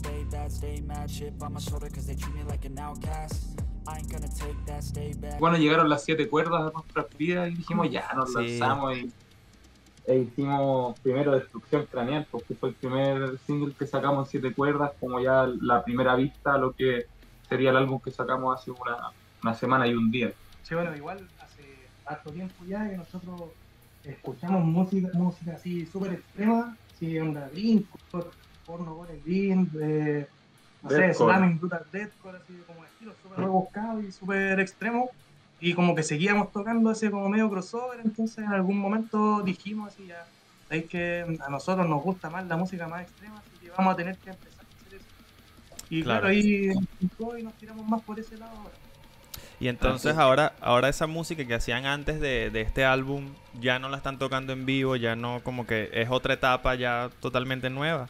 stay bad, stay mad, chip on my shoulder cause they treat me like an outcast. I ain't gonna take that, stay back. Bueno, llegaron las siete cuerdas a nuestras vidas y dijimos ya, nos Sí. lanzamos y e hicimos primero Destrucción Craneal, porque fue el primer single que sacamos en siete cuerdas, como ya la primera vista a lo que sería el álbum que sacamos hace una, una semana y un día. Sí, bueno, igual hace harto tiempo ya que nosotros escuchamos música, música así súper extrema, así onda green, porno gore green, de, no sé, slamming, brutal deathcore, así como estilo súper rebuscado y súper extremo. Y como que seguíamos tocando así como medio crossover, entonces en algún momento dijimos así ya, es que a nosotros nos gusta más la música más extrema, así que vamos a tener que empezar a hacer eso. Y Claro. claro, ahí y nos tiramos más por ese lado ahora. Y entonces ahora, ahora esa música que hacían antes de, de este álbum ya no la están tocando en vivo, ya no como que es otra etapa ya totalmente nueva.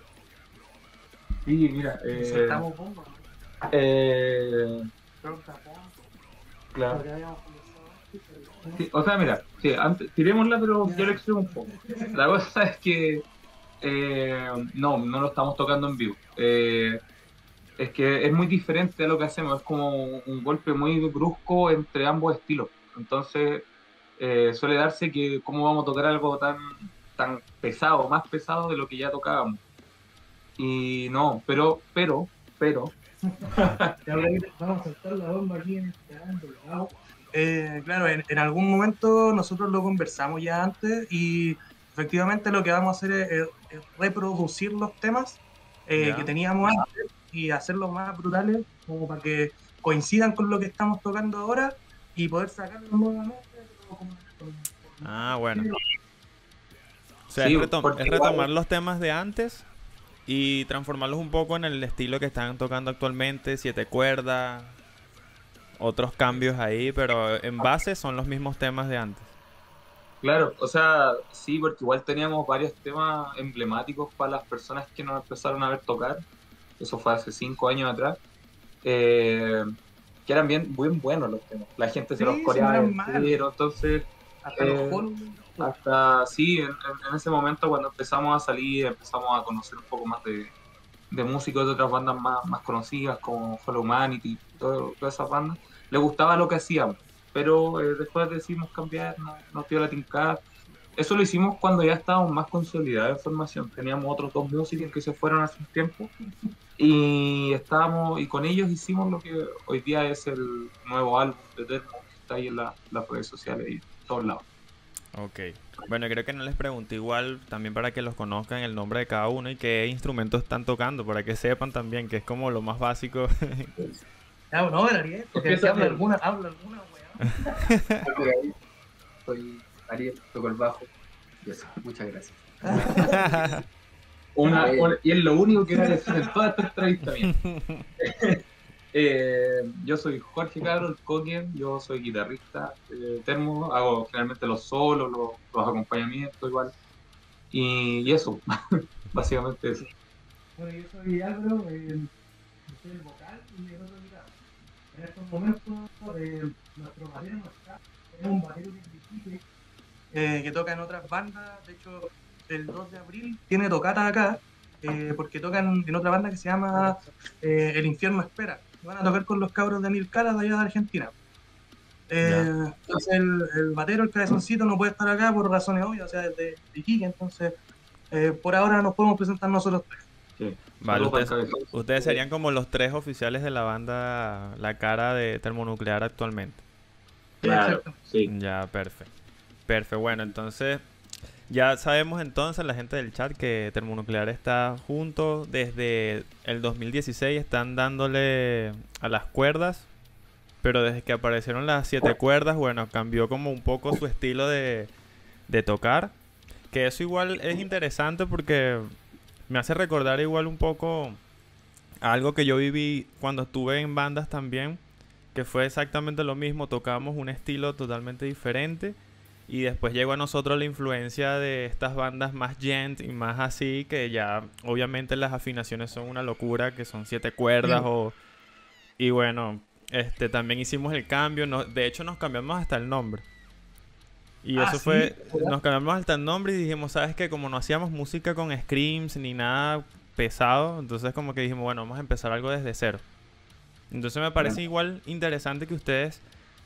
Sí, mira, eh, ¿no? eh, claro. Sí, o sea, mira, sí, antes, tirémosla, pero yo le extremo un poco. La cosa es que eh, no, no lo estamos tocando en vivo. Eh, es que es muy diferente a lo que hacemos, es como un golpe muy brusco entre ambos estilos. Entonces, eh, suele darse que cómo vamos a tocar algo tan, tan pesado, más pesado de lo que ya tocábamos. Y no, pero, pero, pero, Y ahora que vamos a saltar la bomba aquí en este ángulo, ¿no? Eh, claro, en, en algún momento nosotros lo conversamos ya antes y efectivamente lo que vamos a hacer es, es- es reproducir los temas eh, que teníamos antes y hacerlos más brutales como para que coincidan con lo que estamos tocando ahora y poder sacarlos nuevamente. Ah, bueno. O sea, Sí, es, retom- igual- retomar los temas de antes y transformarlos un poco en el estilo que están tocando actualmente, siete cuerdas, otros cambios ahí, pero en base son los mismos temas de antes. Claro, o sea, sí, porque igual teníamos varios temas emblemáticos para las personas que nos empezaron a ver tocar. Eso fue hace cinco años atrás. eh, que eran bien, bien buenos los temas. La gente se Sí, los coreaba entero, entonces hasta eh, los Hollywood. hasta sí, en, en- ese momento cuando empezamos a salir, empezamos a conocer un poco más de, de músicos de otras bandas más, más conocidas como Follow Humanity, todas esas bandas, le gustaba lo que hacíamos, pero eh, después decidimos cambiar, no- nos dio la tincada. Eso lo hicimos cuando ya estábamos más consolidados en formación. Teníamos otros dos músicos que se fueron hace un tiempo y estábamos y con ellos hicimos lo que hoy día es el nuevo álbum de Termo que está ahí en la- las redes sociales todos lados. Ok. Bueno, creo que no les pregunté igual también para que los conozcan el nombre de cada uno y qué instrumentos están tocando, para que sepan también que es como lo más básico. Ya, no, Ariel, porque Empieza habla alguna, habla alguna, ahí, soy Ariel, toco el bajo. Y eso, muchas gracias. Una, Ah, una- y es lo único que voy a decir en toda esta entrevista mía. Eh, yo soy Jorge Cabro, el Coquien, yo soy guitarrista eh, termo, hago generalmente los solos, los, los acompañamientos igual. Y, eso, básicamente eso. Bueno, yo soy Álvaro, eh, soy el vocal y el otro guitarra. En estos momentos, eh, nuestro batero no está, es un batero que eh, que toca en otras bandas. De hecho, el 2 de abril tiene tocata acá, porque tocan en otra banda que se llama El Infierno Espera. Van a tocar con los cabros de Mil Caras de allá de Argentina. Eh, entonces el, el batero, el cabezoncito, no puede estar acá por razones obvias, o sea, desde de Iquique, entonces eh, por ahora nos podemos presentar nosotros tres. Sí. Vale, ustedes, ustedes serían como los tres oficiales de la banda La Cara de Termonuclear actualmente. Claro, Exacto. sí. Ya, perfecto. Perfecto, bueno, entonces ya sabemos entonces la gente del chat que Termonuclear está junto. Desde el 2016, están dándole a las cuerdas, pero desde que aparecieron las siete cuerdas, bueno, cambió como un poco su estilo de, de tocar, que eso igual es interesante porque me hace recordar igual un poco algo que yo viví cuando estuve en bandas también, que fue exactamente lo mismo, tocábamos un estilo totalmente diferente y después llegó a nosotros la influencia de estas bandas más gent y más así, que ya obviamente las afinaciones son una locura, que son siete cuerdas o... Y bueno, este también hicimos el cambio, no, de hecho nos cambiamos hasta el nombre. Y Ah, eso ¿sí? fue, nos cambiamos hasta el nombre y dijimos, ¿sabes qué? Como no hacíamos música con screams ni nada pesado, entonces como que dijimos, bueno, vamos a empezar algo desde cero. Entonces me parece igual interesante que ustedes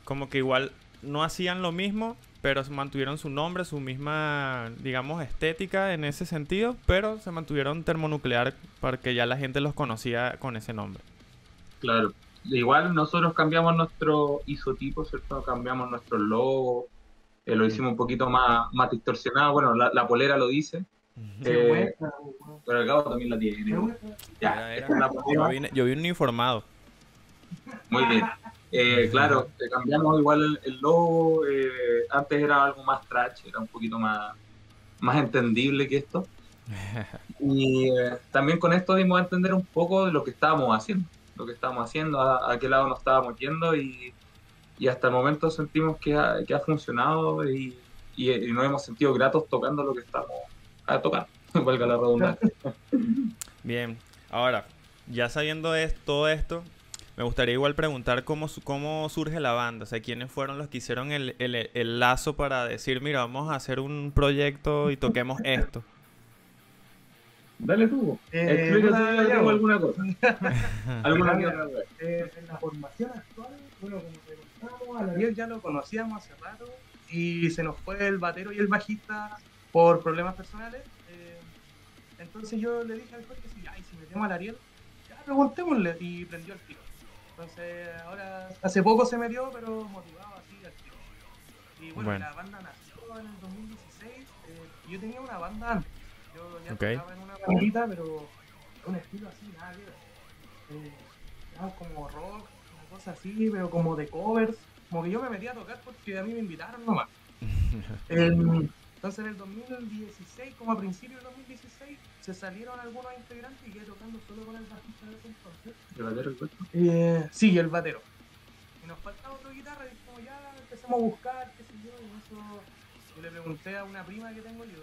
como que igual no hacían lo mismo, pero mantuvieron su nombre, su misma, digamos, estética en ese sentido, pero se mantuvieron termonuclear para que ya la gente los conocía con ese nombre. Claro. Igual nosotros cambiamos nuestro isotipo, ¿cierto? Cambiamos nuestro logo, eh, lo hicimos un poquito más, más distorsionado. Bueno, la, la polera lo dice, eh, pero el cabo también la tiene. Ya, Era- era- la yo, yo vine uniformado. Muy bien. Eh, claro, eh, cambiamos igual el, el logo. eh, antes era algo más trash, era un poquito más, más entendible que esto. Y eh, también con esto dimos a entender un poco de lo que estábamos haciendo, lo que estábamos haciendo, a, a qué lado nos estábamos yendo y, y hasta el momento sentimos que ha, que ha funcionado y, y, y nos hemos sentido gratos tocando lo que estamos a tocar, valga la redundancia. Bien, ahora, ya sabiendo es- todo esto, me gustaría igual preguntar cómo, su- cómo surge la banda, o sea, quiénes fueron los que hicieron el, el- el lazo para decir, mira, vamos a hacer un proyecto y toquemos esto. Dale tú, Eh, explícate alguna cosa. alguna. Eh, en la formación actual, bueno, como te contamos, a Ariel ya lo conocíamos hace rato y se nos fue el batero y el bajista por problemas personales. eh, entonces yo le dije al Jorge, si, ay, si metemos al Ariel, ya preguntémosle y prendió el tiro. Entonces ahora, hace poco se metió, pero motivado así al tiro. Y bueno, Bueno. la banda nació en el 2016. eh, yo tenía una banda antes. Yo ya Ok. tocaba en una bandita, pero un estilo así, nada que ver. Eh, como rock, una cosa así, pero como de covers. Como que yo me metí a tocar porque a mí me invitaron nomás. Em, entonces en el 2016, como a principios del 2016, se salieron algunos integrantes y quedé tocando solo con el bajista de ese entonces. ¿Le va a dar el coche? Eh, sí, el batero. Y nos faltaba otra guitarra y como ya empezamos a buscar, qué sé yo, y eso yo le pregunté a una prima que tengo yo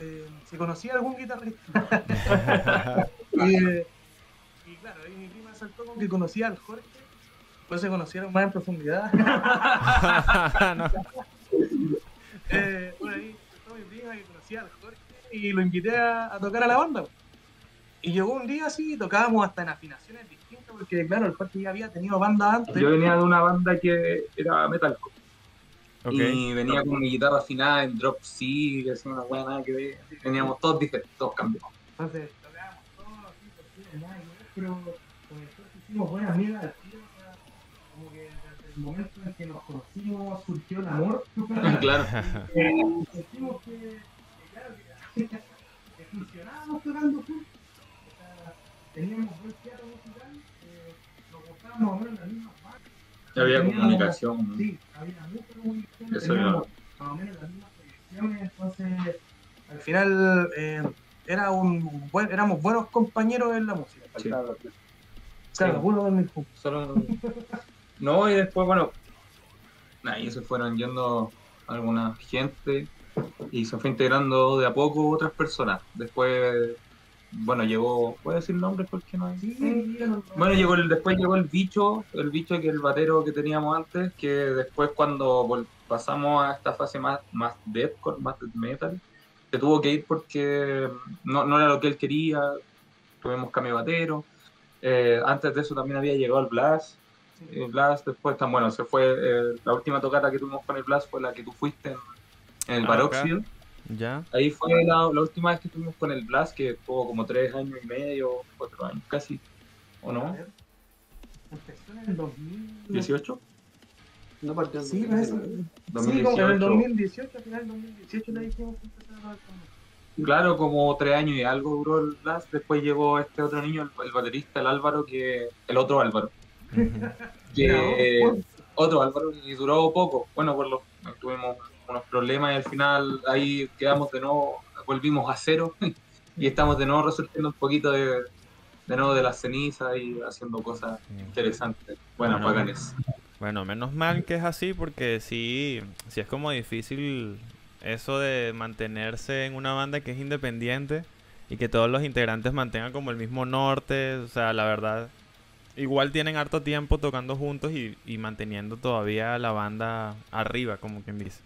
eh, si conocía algún guitarrista. y, eh, y claro, ahí mi prima saltó con que conocía al Jorge, pues se conocieron más en profundidad. No. eh, bueno, ahí saltó mi prima que conocía al Jorge y lo invité a, a tocar a la banda. Y llegó un día así, tocábamos hasta en afinaciones distintas, porque claro, el Jorge ya había tenido banda antes. Yo venía de una banda que era metalcore. Ok. Y venía con mi guitarra afinada en drop C, que es una buena nada que ver. Veníamos todos diferentes, todos cambiamos. Entonces, tocábamos todos así, porque nada que ver, pero con el Jorge hicimos buenas amigas al tiro, como que desde el momento en que nos conocimos surgió el amor. claro. Eh, sentimos que, que funcionábamos tocando juntos. Teníamos buen teatro musical, nos gustábamos más o menos las mismas bandas. Había comunicación. ¿no? Sí, había mucha comunicación, Eso teníamos más o menos las mismas proyecciones, entonces al final eh, era un buen, éramos buenos compañeros en la música. Sí. Claro, Sí. puro dormir juntos. Solo... No, y después, bueno, ahí se fueron yendo alguna gente y se fue integrando de a poco otras personas. Después, bueno, llegó, ¿puedo decir nombres? porque no hay? Sí, Bueno, llegó el, después llegó el bicho, el bicho que el batero que teníamos antes, que después cuando pasamos a esta fase más, más deathcore, más death metal, se tuvo que ir porque no, no era lo que él quería, tuvimos cambio batero. Eh, antes de eso también había llegado el Blast. El Blast después, tan bueno, se fue, eh, la última tocata que tuvimos con el Blast fue la que tú fuiste en, en el Ah. Ya. Ahí fue la, la última vez que estuvimos con el Blast, que tuvo como tres años y medio, cuatro años casi, ¿o no? Empezó en el 2018. ¿18? No partió Sí, parece. Sí, 2018. como en el 2018, al final del 2018 le dijimos que empezara a trabajar con nosotros. Claro, como tres años y algo duró el Blast. Después llegó este otro niño, el, el baterista, el Álvaro, que el otro Álvaro, que otro Álvaro y duró poco. Bueno, por los tuvimos unos problemas y al final ahí quedamos de nuevo, volvimos a cero y estamos de nuevo resurgiendo un poquito de, de nuevo de las cenizas y haciendo cosas interesantes, buenas, Bueno. bacanes. Bueno, menos mal que es así porque sí, sí es como difícil eso de mantenerse en una banda que es independiente y que todos los integrantes mantengan como el mismo norte. O sea, la verdad, igual tienen harto tiempo tocando juntos y, y manteniendo todavía la banda arriba, como quien dice.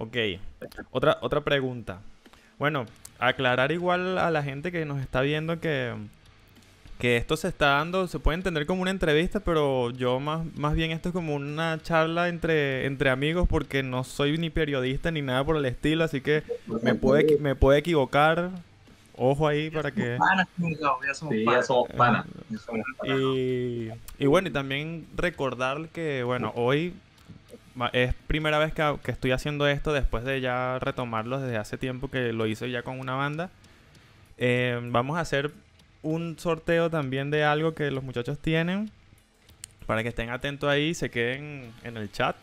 Ok, otra, otra pregunta. Bueno, aclarar igual a la gente que nos está viendo que, que esto se está dando, se puede entender como una entrevista, pero yo más, más bien esto es como una charla entre, entre amigos porque no soy ni periodista ni nada por el estilo, así que me puede, me puede equivocar. Ojo ahí para que... Panas, ya somos Sí, ya panas. somos panas. ya somos panas. Y, y bueno, y también recordar que, bueno, hoy es primera vez que, que estoy haciendo esto después de ya retomarlo desde hace tiempo que lo hice ya con una banda. Eh, vamos a hacer un sorteo también de algo que los muchachos tienen para que estén atentos ahí, se queden en el chat.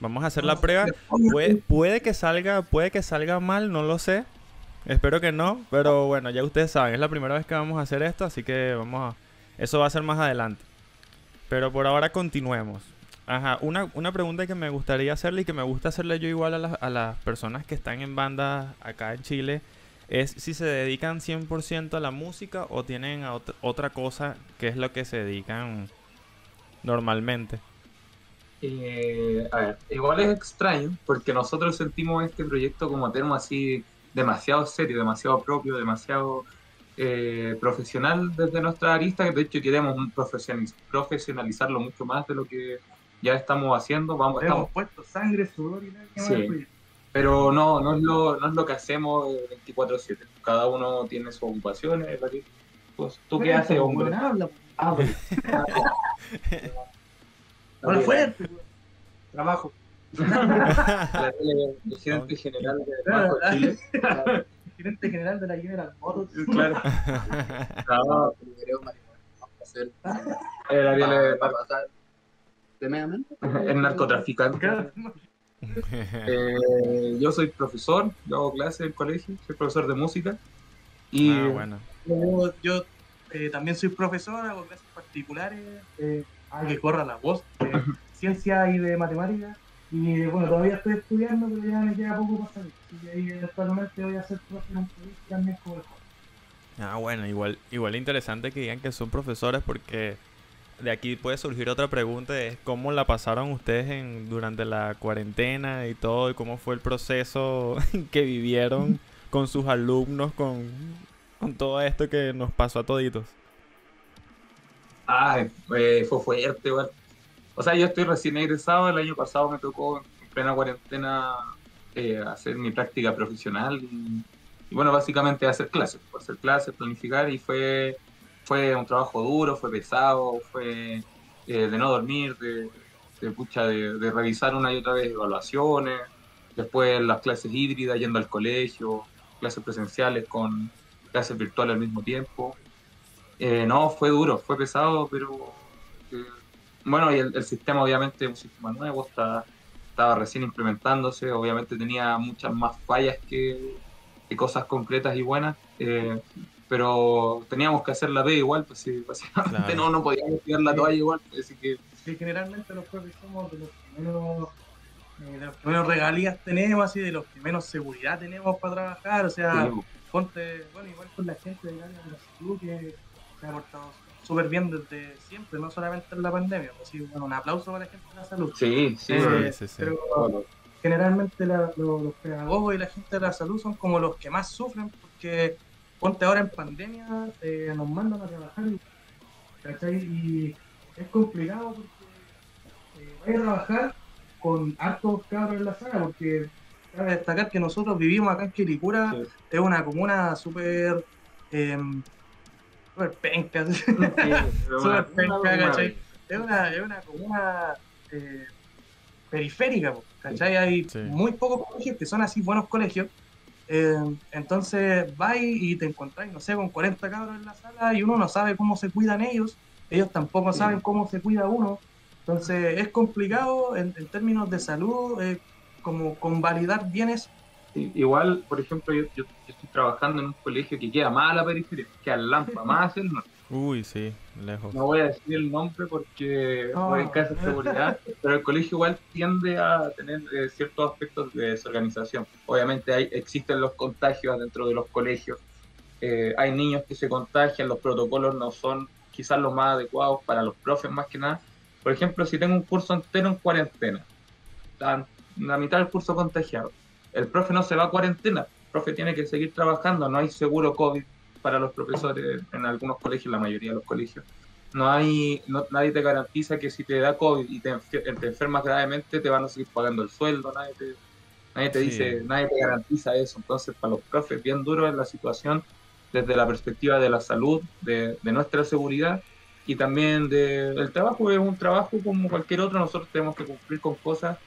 Vamos a hacer la prueba. Puede, puede que salga, puede que salga mal, no lo sé. Espero que no, pero bueno, ya ustedes saben, es la primera vez que vamos a hacer esto, así que vamos a... Eso va a ser más adelante. Pero por ahora continuemos. Ajá, una, una pregunta que me gustaría hacerle y que me gusta hacerle yo igual a, las- a las personas que están en bandas acá en Chile es si se dedican 100% a la música o tienen a ot- otra cosa que es lo que se dedican normalmente. Eh, a ver, igual es extraño porque nosotros sentimos este proyecto como termo así demasiado serio, demasiado propio, demasiado eh, profesional desde nuestra arista, de hecho queremos profesionaliz- profesionalizarlo mucho más de lo que ya estamos haciendo. Vamos, Hemos estamos, puesto sangre, sudor y lágrimas Sí. pero no, no, es lo, no es lo que hacemos eh, 24/7. Cada uno tiene sus ocupaciones. Pues, ¿Tú qué haces, hombre? weón, habla, pues. Ah, pues. Habla fuerte, weón. Trabajo. La el gerente general de Banco Chile. Gerente general de la General Motors. Claro. No, marihuana. Vamos a hacer. el Ariel es Tremendamente. es narcotraficante. Eh, yo soy profesor, yo hago clases en el colegio, soy profesor de música. Y Ah, bueno. Yo, yo, eh, también soy profesor, hago clases particulares, eh, ah, que corra la voz, de ciencia y de matemáticas. Y bueno, todavía estoy estudiando, pero ya me queda poco para salir. Ahí actualmente voy a hacer profe en un proyecto también como el. Ah, bueno, igual, igual interesante que digan que son profesores porque de aquí puede surgir otra pregunta, es cómo la pasaron ustedes en, durante la cuarentena y todo, y cómo fue el proceso que vivieron con sus alumnos, con, con todo esto que nos pasó a toditos. ah, eh, fue fuerte, igual. O sea, yo estoy recién egresado, el año pasado me tocó en plena cuarentena eh, hacer mi práctica profesional y, bueno, básicamente hacer clases, hacer clases, planificar y fue, fue un trabajo duro, fue pesado, fue eh, de no dormir, de, de, pucha, de, de revisar una y otra vez evaluaciones, después las clases híbridas yendo al colegio, clases presenciales con clases virtuales al mismo tiempo. Eh, no, fue duro, fue pesado, pero eh, bueno, y el, sistema obviamente un sistema nuevo, está, estaba recién implementándose, obviamente tenía muchas más fallas que, cosas concretas y buenas, pero teníamos que hacer la B igual, pues sí, básicamente Claro. no, no podíamos tirar la toalla igual, pues, así que Sí, generalmente los profes somos de los que menos, eh, de los que menos regalías tenemos, así de los que menos seguridad tenemos para trabajar. O sea, sí, ponte, bueno, igual con la gente de la salud que se ha portado súper bien desde siempre, no solamente en la pandemia. Así, bueno, un aplauso para la gente de la salud. sí, sí, Eh, sí, sí. Pero bueno, generalmente la- lo- los pedagogos y la gente de la salud son como los que más sufren porque ponte ahora en pandemia eh, nos mandan a trabajar y, ¿cachai? y es complicado porque eh, vais a trabajar con hartos cabros en la sala porque cabe destacar que nosotros vivimos acá en Quilicura Sí. es una comuna súper eh, súper penca sí, Súper penca, es una, es una comuna eh, periférica, ¿cachai? Hay Sí. muy pocos colegios que son así buenos colegios. Eh, entonces vais y te encontráis, no sé, con 40 cabros en la sala y uno no sabe cómo se cuidan ellos, ellos tampoco saben cómo se cuida uno. Entonces es complicado en, en términos de salud, eh, como convalidar bienes. Sí, Igual, por ejemplo, yo, yo- yo estoy trabajando en un colegio que queda más a la periferia, queda al Lampa, más hacia el norte. Uy, sí, lejos. No voy a decir el nombre porque No. voy en casa de seguridad, pero el colegio igual tiende a tener eh, ciertos aspectos de desorganización. Obviamente hay, existen los contagios dentro de los colegios, eh, hay niños que se contagian, los protocolos no son quizás los más adecuados para los profes más que nada. Por ejemplo, si tengo un curso entero en cuarentena, están la mitad del curso contagiado, el profe no se va a cuarentena, profe tiene que seguir trabajando, no hay seguro COVID para los profesores en algunos colegios, la mayoría de los colegios. No hay, no, nadie te garantiza que si te da COVID y te, te enfermas gravemente te van a seguir pagando el sueldo, nadie te, nadie te Sí. dice, nadie te garantiza eso. Entonces, para los profes, bien duro es la situación desde la perspectiva de la salud, de, de nuestra seguridad y también del el trabajo, es un trabajo como cualquier otro, nosotros tenemos que cumplir con cosas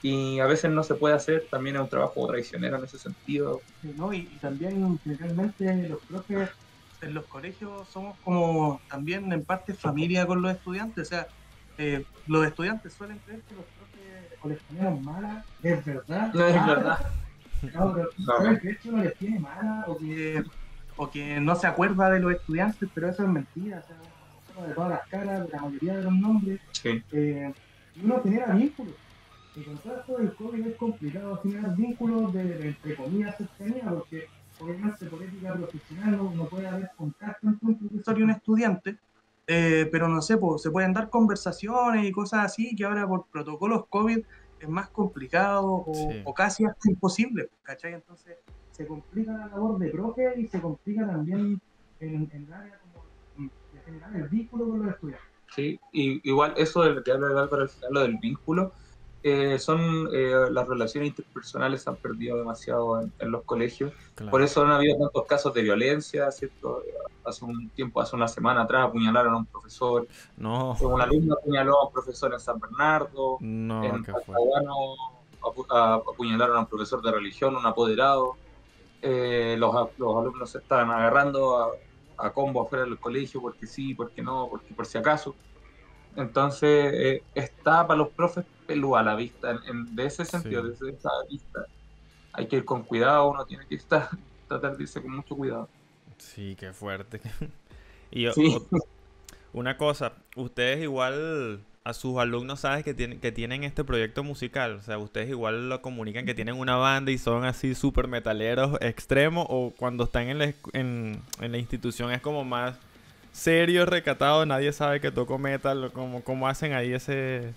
y a veces no se puede hacer, también es un trabajo traicionero en ese sentido. ¿no? y, y también generalmente los profes en los colegios somos como también en parte familia con los estudiantes, o sea, eh, los estudiantes suelen creer que los profes o les malas, es verdad. No es verdad. No, pero No. que uno les tiene mala o que, o que no se acuerda de los estudiantes, pero eso es mentira, o sea, de todas las caras, de la mayoría de los nombres, Sí, eh, y uno genera vínculos. Y con todo esto del COVID es complicado generar vínculos de, de, entre comillas, cercanía, porque obviamente por ética profesional no, no puede haber contacto entre un profesor y un estudiante, eh, pero no sé, pues, se pueden dar conversaciones y cosas así que ahora por protocolos COVID es más complicado o, Sí. o casi hasta imposible, ¿cachai? Entonces se complica la labor de profe y se complica también en, en el área como de generar el vínculo con los estudiantes. sí. Y igual eso de lo que habla Álvaro al final, lo del vínculo, eh, son eh, las relaciones interpersonales se han perdido demasiado en, en los colegios. Claro. Por eso no ha habido tantos casos de violencia, ¿cierto? Hace un tiempo, hace una semana atrás, apuñalaron a un profesor, No, un alumno apuñaló a un profesor en San Bernardo, no, en. Talcahuano apu- apuñalaron a un profesor de religión, un apoderado. Eh, los, los alumnos se estaban agarrando a, a combo afuera del colegio porque sí, porque no, porque por si acaso. Entonces, eh, está para los profes pelúa la vista, en, en- de ese sentido, Sí. desde esa vista. Hay que ir con cuidado, uno tiene que estar, tratar de irse con mucho cuidado. Sí, qué fuerte. y o- Sí. o- una cosa, ustedes igual a sus alumnos sabes que tienen, que tienen este proyecto musical, o sea, ustedes igual lo comunican que tienen una banda y son así súper metaleros extremos, o cuando están en la, en, en la institución es como más serio, recatado, nadie sabe que toco metal, o como, cómo hacen ahí ese...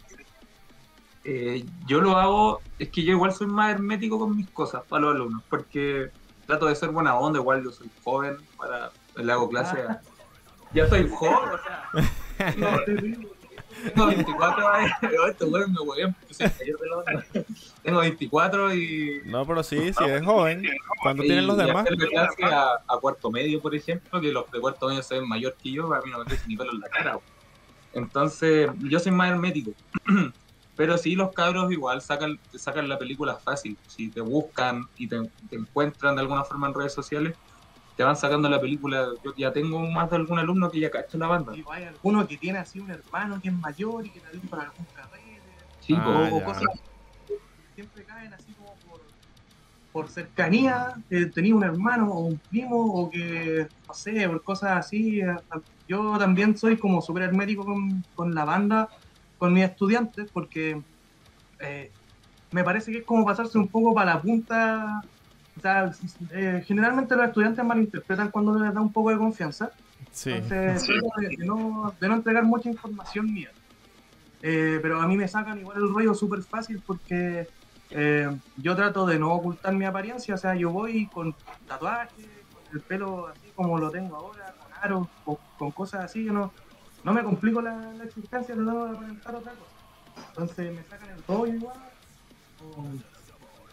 Eh, yo lo hago, es que yo igual soy más hermético con mis cosas para los alumnos, porque trato de ser buena onda, igual yo soy joven, para, le hago clase a- Ya soy joven, o sea, no, tengo 24 años, esto bueno, me hueven porque soy mayor de la onda. Tengo 24 y... No, pero sí, sí es joven. ¿Cuánto tienen los demás? clase a, a cuarto medio, por ejemplo, que los de cuarto medio se ven mayor que yo, a mí no me crece ni pelo en la cara. bo. Entonces, yo soy más hermético. Pero sí, los cabros igual sacan, te sacan la película fácil. Si te buscan y te, te encuentran de alguna forma en redes sociales, te van sacando la película. Yo ya tengo más de algún alumno que ya cacha la banda. Y hay alguno que tiene así un hermano que es mayor y que también para algún carrete. Sí, Ah, o, cosas que siempre caen así como por, por cercanía, que tenía un hermano o un primo, o que, no sé, por cosas así. eh, Yo también soy como súper hermético con, con la banda, con mis estudiantes, porque eh, me parece que es como pasarse un poco para la punta. Sea, eh, generalmente los estudiantes malinterpretan cuando les da un poco de confianza. Sí. Entonces, trato de, de no, de no entregar mucha información mía. Eh, pero a mí me sacan igual el rollo súper fácil porque eh, yo trato de no ocultar mi apariencia. O sea, yo voy con tatuajes, con el pelo así como lo tengo ahora, con aros, con, con cosas así. Yo no, no me complico la, la existencia tratando de aparentar otra cosa. Entonces me sacan el rollo igual. o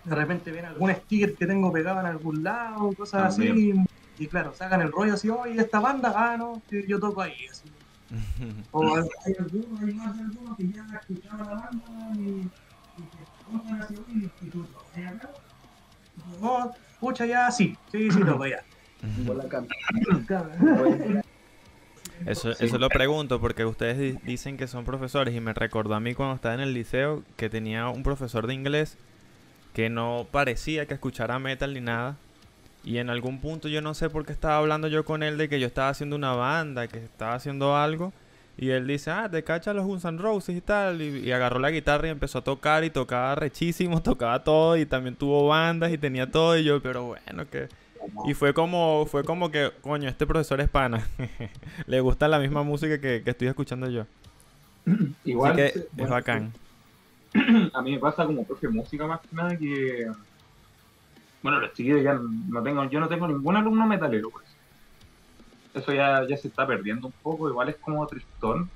de repente ven algún sticker que tengo pegado en algún lado, cosas así. Y claro, sacan el rollo así, oye, esta banda, ah, no, yo toco ahí. Así. O hay hay algunos, hay más de algunos que ya escuchaban la banda y, y que así, oye, instituto. ¿hay acá? Y No, pucha, ya, sí, sí, sí, toco ya. Eso, Sí. eso lo pregunto porque ustedes di- dicen que son profesores y me recordó a mí cuando estaba en el liceo que tenía un profesor de inglés que no parecía que escuchara metal ni nada. Y en algún punto yo no sé por qué estaba hablando yo con él de que yo estaba haciendo una banda, que estaba haciendo algo. Y él dice, ah, te cacha los Guns N' Roses y tal. Y, y agarró la guitarra y empezó a tocar y tocaba rechísimo, tocaba todo y también tuvo bandas y tenía todo. Y yo, pero bueno, que... Y fue como, fue como que, coño, este profesor es pana. Le gusta la misma música que, que estoy escuchando yo. Igual, Así que es bacán. a mí me pasa como profe de música más que nada que bueno, los chiquillos ya no tengo, yo no tengo ningún alumno metalero, pues. Eso ya, ya se está perdiendo un poco, igual es como tristón,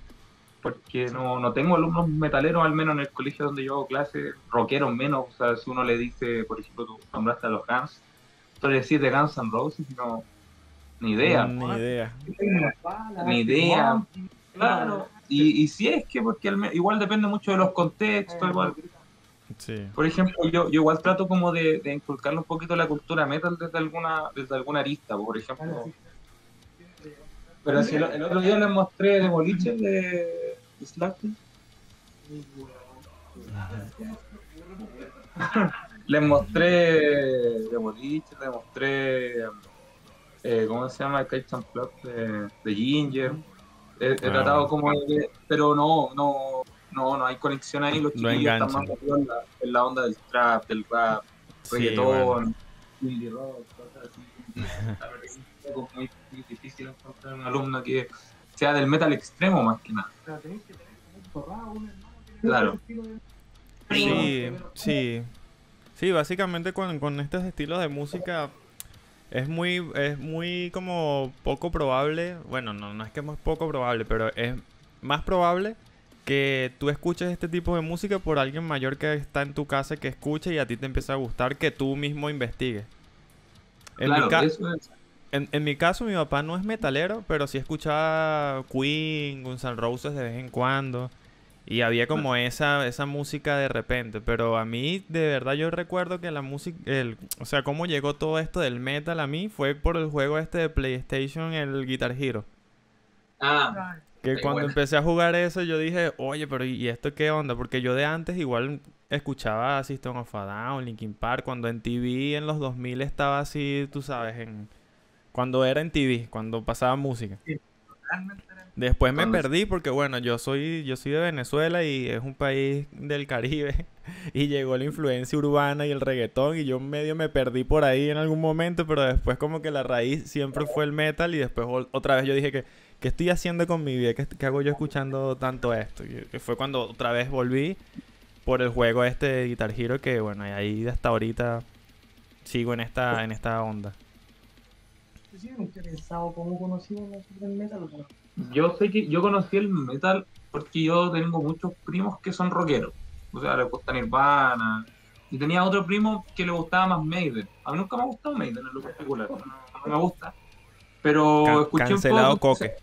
porque no, no tengo alumnos metaleros, al menos en el colegio donde yo hago clases, rockeros menos, o sea, si uno le dice, por ejemplo, tú nombraste a los Guns, tú le decís de Guns N' Roses, no, ni idea, Ni idea. Ni idea. claro, y, y si es que, porque al me- igual depende mucho de los contextos, igual, Sí. por ejemplo, yo, yo igual trato como de, de inculcarle un poquito la cultura metal desde alguna, desde alguna arista, por ejemplo. Pero si el, el otro día les mostré de boliche de, de les mostré de boliche, les mostré, eh, ¿cómo se llama? Kites and de, de Ginger. He, he Ah. tratado como de, pero no, no, no, no hay conexión ahí, los No chiquillos están más en la, en la onda del trap, del rap, Sí, reggaetón, bueno. indie rock, cosas así. Es muy, muy difícil encontrar un alumno que sea del metal extremo más que nada. Pero tenéis que tener como un torrado, un hermano que le Claro. Sí, sí. Sí, básicamente con, con estos estilos de música es muy, es muy como poco probable, bueno, no, no es que es más poco probable, pero es más probable que tú escuches este tipo de música por alguien mayor que está en tu casa que escuche y a ti te empieza a gustar que tú mismo investigues. En, mi claro, ca- eso es. en, en mi caso, mi papá no es metalero, pero sí escuchaba Queen, Guns N' Roses de vez en cuando. Y había como esa, esa música de repente. Pero a mí, de verdad, yo recuerdo que la música. El, o sea, cómo llegó todo esto del metal a mí fue por el juego este de PlayStation, el Guitar Hero. Ah, Que Sí, cuando empecé a jugar eso, yo dije, oye, pero ¿y esto qué onda? Porque yo de antes igual escuchaba System of a Down, Linkin Park, cuando en TV en los 2000 estaba así, tú sabes, en cuando era en TV, cuando pasaba música. realmente Después me perdí porque bueno, yo soy yo soy de Venezuela y es un país del Caribe y llegó la influencia urbana y el reggaetón y yo medio me perdí por ahí en algún momento, pero después como que la raíz siempre fue el metal y después otra vez yo dije que ¿qué estoy haciendo con mi vida? ¿Qué, qué hago yo escuchando tanto esto? Y que fue cuando otra vez volví por el juego este de Guitar Hero que bueno, y ahí hasta ahorita sigo en esta en esta onda. Sí, nunca he pensado cómo conocimos nosotros el metal. pero- yo sé que yo conocí el metal porque yo tengo muchos primos que son rockeros. O sea, les gusta Nirvana. Y tenía otro primo que le gustaba más Maiden. A mí nunca me ha gustado Maiden en lo particular. No, no me gusta. Pero Can- escuché cancelado un poco. Coque.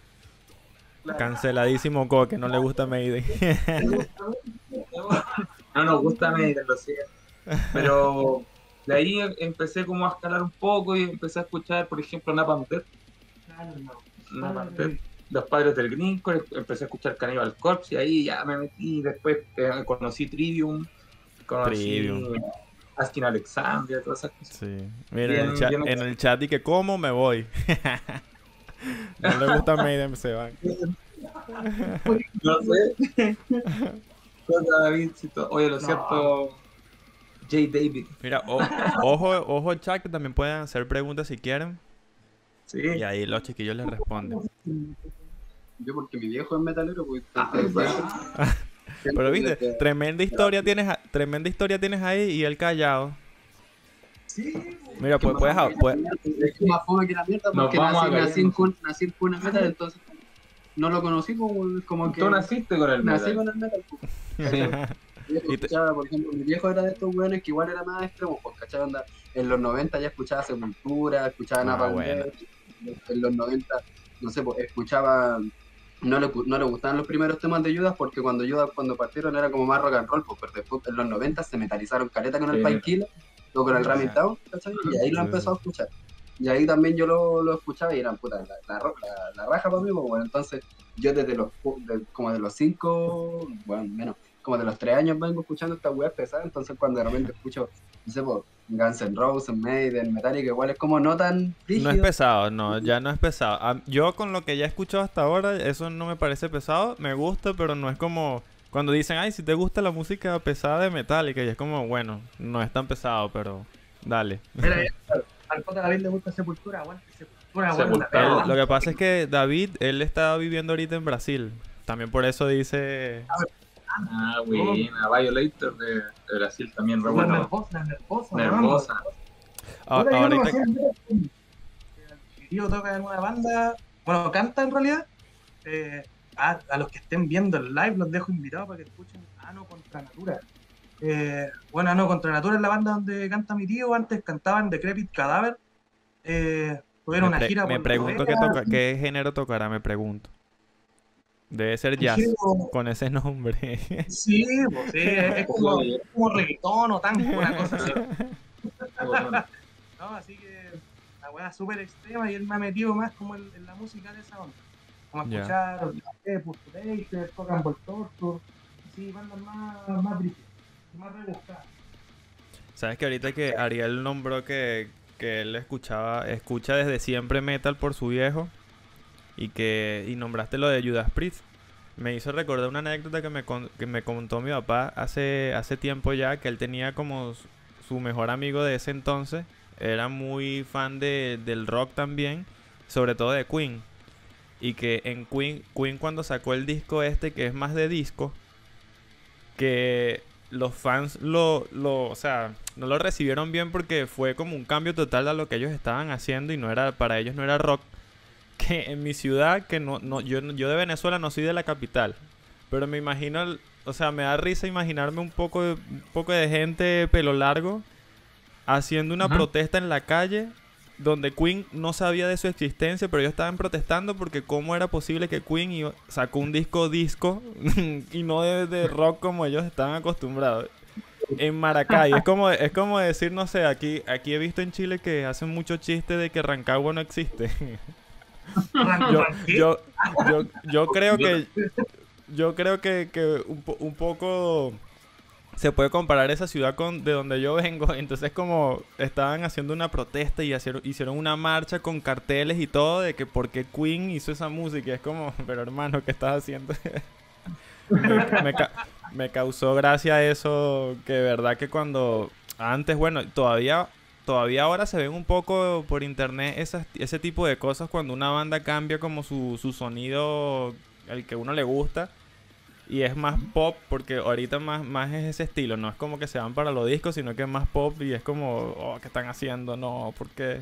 Claro. Canceladísimo Coque, no le gusta Mayday. No nos gusta Maiden, lo sé. Pero de ahí empecé como a escalar un poco y empecé a escuchar, por ejemplo, Napalm Death, Claro, no. Napalm Death, Los Padres del Greencore, empecé a escuchar Cannibal Corpse y ahí ya me metí. Después eh, conocí Trivium, conocí Trivium. Askin Alexandria, todas esas cosas. Sí. Mira, en, el chat, en el chat y que cómo me voy. no le gusta Maiden, se van. No sé. Oye, lo No. cierto, J. David. Mira, o- ojo, ojo chat que también pueden hacer preguntas si quieren. Sí. Y ahí los chiquillos les responden. Yo porque mi viejo es metalero, pues... Ah, entonces, Pero viste, tremenda historia tienes, tremenda historia tienes ahí y él callado. Sí, Mira, pues puedes, ha- puedes- Es que más fome que la mierda porque vamos nací, nací, en callarnos. cun- nací en cuna metal, entonces no lo conocí como, como que Tú naciste con el nací metal. con el metal. Y te- escuchaba, por ejemplo, mi viejo era de estos weones que igual era más extremo, pues, ¿cachai? Onda, en los 90 ya escuchaba Sepultura, escuchaba Ah, Napalm bueno. Death, en los 90, no sé, pues, escuchaba, no le, no le gustaban los primeros temas de Judas porque cuando Judas, cuando partieron era como más rock and roll, pues, pero después en los 90 se metalizaron careta con el Sí. Painkiller o con el Ramming Down, ¿cachai? Y ahí lo empezó a escuchar. Y ahí también yo lo, lo escuchaba y eran puta, la, la, ro- la- la raja para mí, pues, bueno, entonces yo desde los, de- como de los 5, bueno, menos, como de los 3 años vengo escuchando esta web pesada, entonces cuando de repente escucho, no sé, pues, Guns N' Roses, Maiden, Metallica, igual es como no tan No rígido. es pesado, no, ya no es pesado. Yo con lo que ya he escuchado hasta ahora, eso no me parece pesado, me gusta, pero no es como cuando dicen, ay, si te gusta la música pesada de Metallica, y es como, bueno, no es tan pesado, pero dale. Mira, al. David le gusta Sepultura, aguante Sepultura, aguante. Sepultura. Él- Ah. lo que pasa es que David, él está viviendo ahorita en Brasil. También por eso dice... Ah, buena. Violator de, de Brasil también, re bueno. nervosa, nervosa. Nervosa. a- Puta, yo no me ahorita... el tío toca en una banda, bueno, canta en realidad. Eh, a, a los que estén viendo el live los dejo invitados para que escuchen Ano contra Natura. Eh, bueno, Ano contra Natura es la banda donde canta mi tío. Antes cantaban Decrepit Cadáver. Eh, tuvieron Me, una gira me por pregunto qué, toca- qué género tocará, me pregunto. Debe ser jazz, género- con ese nombre. Sí, pues, sí, es, es como, es como reggaetón o tango, una cosa así. No, así que la weá es súper extrema y él me ha metido más como en, en la música de esa onda. Como a Ya. escuchar eh, Postulator, Tocan Ball Torture, sí, bandas más, más brígidas, más rebuscadas. Sabes que ahorita que Ariel nombró que, que él escuchaba, escucha desde siempre metal por su viejo y que y nombraste lo de Judas Priest. Me hizo recordar una anécdota que me, que me contó mi papá hace, hace tiempo ya, que él tenía como su- su mejor amigo de ese entonces. Era muy fan de, del rock también, sobre todo de Queen. Y que en Queen, Queen cuando sacó el disco este, que es más de disco, que los fans lo, lo, o sea, no lo recibieron bien porque fue como un cambio total a lo que ellos estaban haciendo y no era, para ellos no era rock. Que en mi ciudad, que no, no, yo, yo de Venezuela no soy de la capital, pero me imagino, el- o sea, me da risa imaginarme un poco de, un poco de gente pelo largo haciendo una Ajá. protesta en la calle donde Queen no sabía de su existencia, pero ellos estaban protestando porque cómo era posible que Queen iba- sacó un disco disco y no de, de rock como ellos estaban acostumbrados. En Maracay, es como, es como decir, no sé, aquí, aquí he visto en Chile que hacen mucho chiste de que Rancagua no existe. yo, yo, yo, yo creo que yo creo que, que un, po- un poco se puede comparar esa ciudad con de donde yo vengo. Entonces como estaban haciendo una protesta y hicieron, hicieron una marcha con carteles y todo de que por qué Queen hizo esa música. Es como, pero hermano, ¿qué estás haciendo? me, me ca- me causó gracia eso, que de verdad que cuando antes, bueno, todavía todavía ahora se ven un poco por internet esas, ese tipo de cosas cuando una banda cambia como su, su sonido, el que uno le gusta. Y es más pop, porque ahorita más, más es ese estilo, no es como que se van para los discos, sino que es más pop y es como, oh, ¿qué están haciendo? No, porque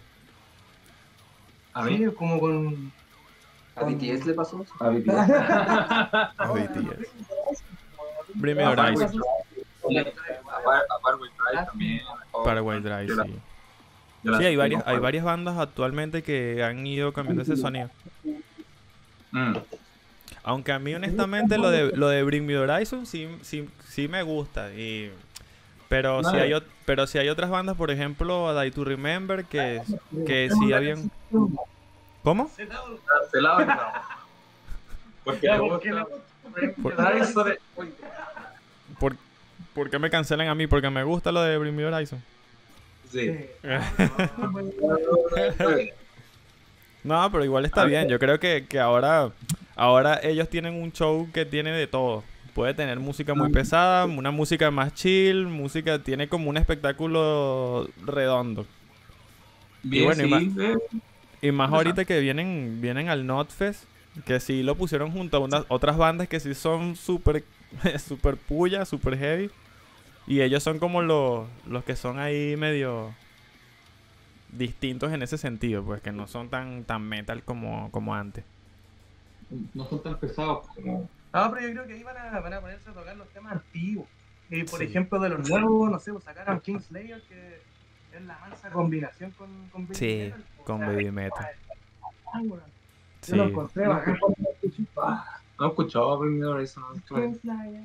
A mí, como con. ¿A BTS le pasó? a BTS. a BTS. Bring Me Drive, a Par- a Paraguay Drive también. Paraguay Drive, sí. La Sí, hay varias, hay varias bandas actualmente que han ido cambiando ese sonido. Mm. Aunque a mí honestamente lo de lo de Bring Me Horizon sí, sí, sí me gusta. Y, pero, si hay, pero si hay otras bandas, por ejemplo, Die to Remember, que, que sí habían... ¿Cómo? Cancelado, no. Porque le ¿Por qué gusta. Por- Horizon de- ¿Por, por qué me cancelan a mí? Porque me gusta lo de Bring Me Horizon. Sí. No, pero igual está bien. Yo creo que, que ahora, ahora ellos tienen un show que tiene de todo. Puede tener música muy pesada, una música más chill, música tiene como un espectáculo redondo. Bien, bueno, y eh, Y más Interesante. ahorita que vienen, vienen al Notfest, que sí lo pusieron junto a unas otras bandas que sí son súper super puya, súper heavy. Y ellos son como los, los que son ahí medio distintos en ese sentido, pues que no son tan, tan metal como, como antes. No son tan pesados como. No, pero yo creo que ahí van a, van a ponerse a tocar los temas antiguos. Y por Sí. ejemplo, de los nuevos, no sé, pues sacaron Kingslayer, que es la mansa combinación con, con Baby Sí, Metal. con sea, Baby Metal. ah, bueno, Sí. Yo lo encontré bacán No he escuchado Bring Me Horizon. no, Kingslayer.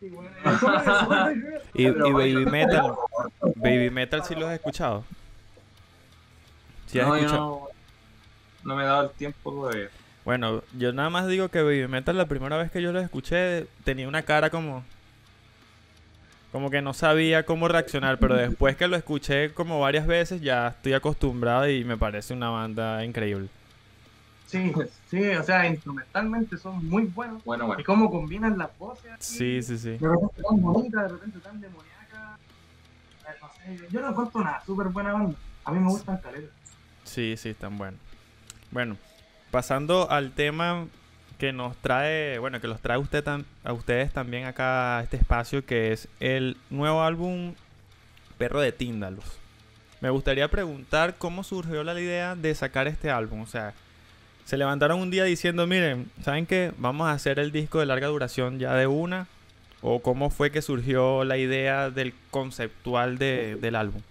Sí, bueno, eso es- eso es- Y, Baby. Metal, Baby Metal sí lo has escuchado. ¿Sí has no, yo escuchado? no, no me he dado el tiempo de. Bueno, yo nada más digo que Baby Metal la primera vez que yo lo escuché tenía una cara como... Como que no sabía cómo reaccionar, pero después que lo escuché como varias veces ya estoy acostumbrado y me parece una banda increíble. Sí, sí, o sea, instrumentalmente son muy buenos. Bueno, bueno. Y cómo combinan las voces. Sí, sí, sí. De repente tan bonita, de repente tan demoníaca. Eh, No sé, yo no encuentro nada, súper buena banda. A mí me gustan caletas. Sí, sí, están buenos. Bueno, pasando al tema que nos trae, bueno, que los trae usted tam- a ustedes también acá a este espacio, que es el nuevo álbum Perro de Tíndalos. Me gustaría preguntar cómo surgió la idea de sacar este álbum. O sea, se levantaron un día diciendo, miren, ¿saben qué? Vamos a hacer el disco de larga duración ya de una. ¿O cómo fue que surgió la idea del conceptual de- del álbum?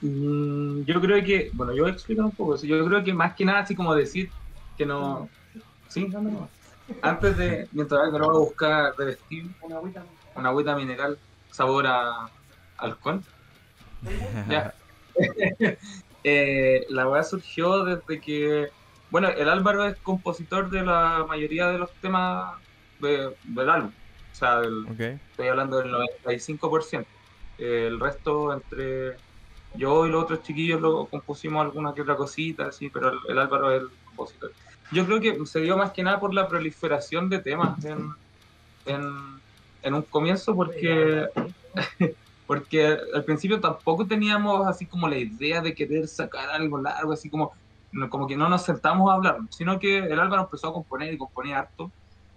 Mm, Yo creo que, bueno, yo voy a explicar un poco. Yo creo que más que nada, así como decir que no. Sí, antes de. Mientras voy a buscar de vestir, Una agüita. una agüita mineral, sabor a alcohol. Ya. Eh, la weá surgió desde que. Bueno, el Álvaro es compositor de la mayoría de los temas de- del álbum. O sea, del, estoy hablando del 95%. Eh, el resto, entre yo y los otros chiquillos, lo compusimos alguna que otra cosita, así, pero el, el Álvaro es el compositor. Yo creo que se dio más que nada por la proliferación de temas en, en, en un comienzo, porque, porque al principio tampoco teníamos así como la idea de querer sacar algo largo, así como, como que no nos sentamos a hablar, sino que el Álvaro empezó a componer y componía harto.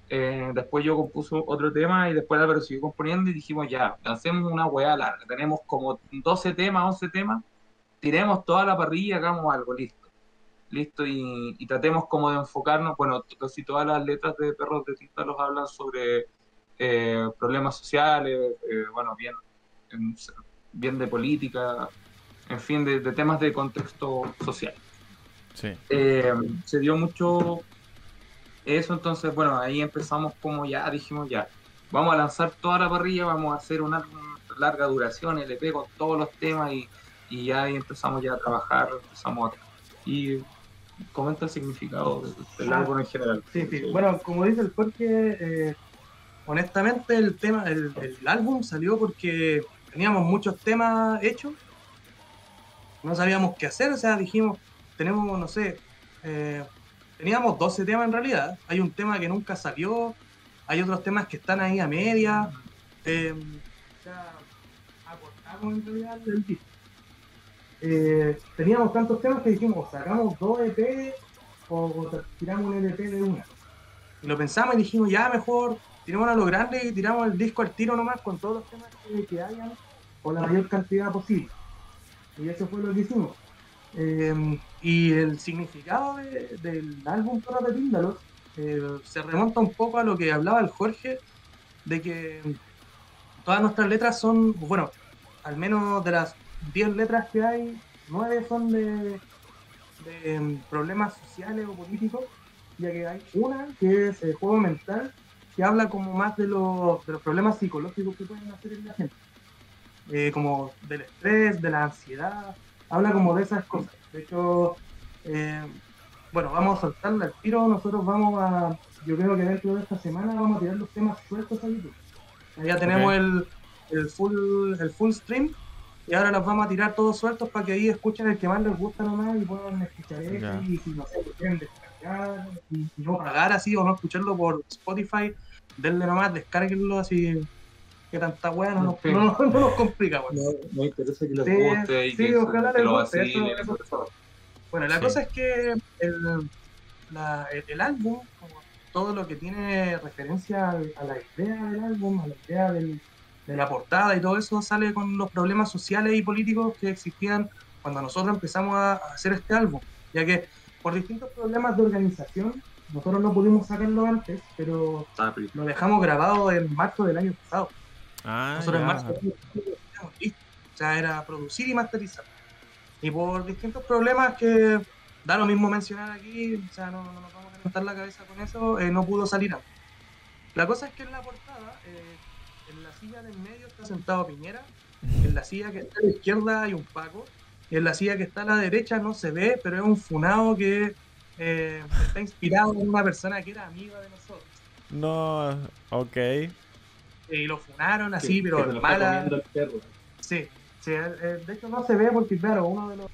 Eh, después yo compuso otro tema y después Álvaro siguió componiendo y dijimos ya, hacemos una weá larga, tenemos como 12 temas, 11 temas, tiremos toda la parrilla, hagamos algo, listo. Listo, y, y tratemos como de enfocarnos, bueno, casi todas las letras de Perros de Tinta los hablan sobre eh, problemas sociales, eh, bueno, bien, en- bien de política, en fin, de, de temas de contexto social Sí. eh, se dio mucho eso, entonces, bueno, ahí empezamos como ya, dijimos ya, vamos a lanzar toda la parrilla, vamos a hacer una larga duración, LP con todos los temas y, y ya ahí empezamos ya a trabajar, empezamos a... Y comenta el significado del, Ah. álbum en general. Sí, sí. Bueno, como dice el Jorge, eh, honestamente el tema, el, el álbum salió porque teníamos muchos temas hechos, no sabíamos qué hacer, o sea, dijimos, tenemos, no sé, eh, teníamos 12 temas en realidad, hay un tema que nunca salió, hay otros temas que están ahí a media, eh, o sea, aportamos en realidad el disco. Eh, teníamos tantos temas que dijimos, sacamos dos EP o, tiramos un LP de una. Y lo pensamos y dijimos, ya mejor, tiramos a lo grande y tiramos el disco al tiro nomás con todos los temas que, que hayan, o la mayor cantidad posible. Y eso fue lo que hicimos. Eh, y el significado de- del álbum Perros de Píndalos eh, se remonta un poco a lo que hablaba el Jorge, de que todas nuestras letras son, bueno, al menos de las 10 letras que hay, 9 son de, de em, problemas sociales o políticos, ya que hay una que es el juego mental, que habla como más de los, de los problemas psicológicos que pueden hacer en la gente, Eh, como del estrés, de la ansiedad, habla como de esas cosas. De hecho, eh, bueno, vamos a soltarla al tiro, nosotros vamos a, yo creo que dentro de esta semana vamos a tirar los temas sueltos a YouTube. Ya tenemos el, el full el full stream y ahora los vamos a tirar todos sueltos para que ahí escuchen el que más les gusta nomás y puedan escuchar ese Ya. y si no sé, quieren descargar y, y no pagar así o no escucharlo por Spotify, denle nomás, descárguenlo así que tanta weá no, Sí. no, no nos complica, weón. No, me interesa que les Sí, guste y sí, que, ojalá que les lo guste, eso- eso. Bueno, la Sí. cosa es que el, la- el, el álbum, como todo lo que tiene referencia a la idea del álbum, a la idea del- de la portada y todo eso, sale con los problemas sociales y políticos que existían cuando nosotros empezamos a, a hacer este álbum. Ya que por distintos problemas de organización, nosotros no pudimos sacarlo antes, pero Ah, lo dejamos grabado en marzo del año pasado. Ah, Nosotros en ya. marzo teníamos listo. O sea, era producir y masterizar. Y por distintos problemas que da lo mismo mencionar aquí, o sea, no, no nos vamos a calentar la cabeza con eso, eh, no pudo salir antes. La cosa es que en la portada, eh, en la silla del medio está sentado Piñera, en la silla que está a la izquierda hay un Paco, en la silla que está a la derecha no se ve, pero es un funado que eh, está inspirado en una persona que era amiga de nosotros. No, ok. Y lo funaron así, pero mala. el perro. Sí, sí, eh, eh, de hecho no se ve porque, claro, uno de los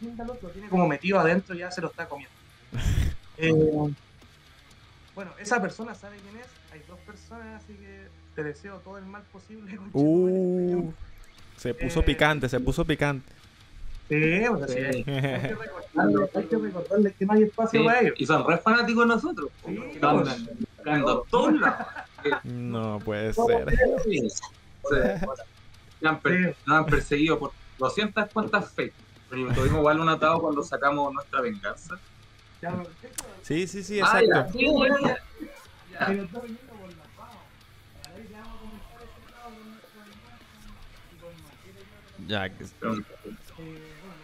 lo tiene como metido adentro y ya se lo está comiendo. Eh, bueno, esa persona sabe quién es, hay dos personas, así que te deseo todo el mal posible. Uh, se puso Eh, picante, se puso picante. Sí, pues. Sí. Hay que recordarle, hay que recordarle que no hay espacio Sí, para ellos. y son re fanáticos de nosotros. Sí, que andan buscando todos lados. No puede ser. Sí. Sí. Nos han, per- Sí. nos han perseguido por 200 cuentas fake. Pero tuvimos igual un atado cuando sacamos nuestra venganza. Pero. Sí, sí, sí, Ah, ya, exacto. sí, bueno, ya. Ya. Pero ya que- Eh, bueno,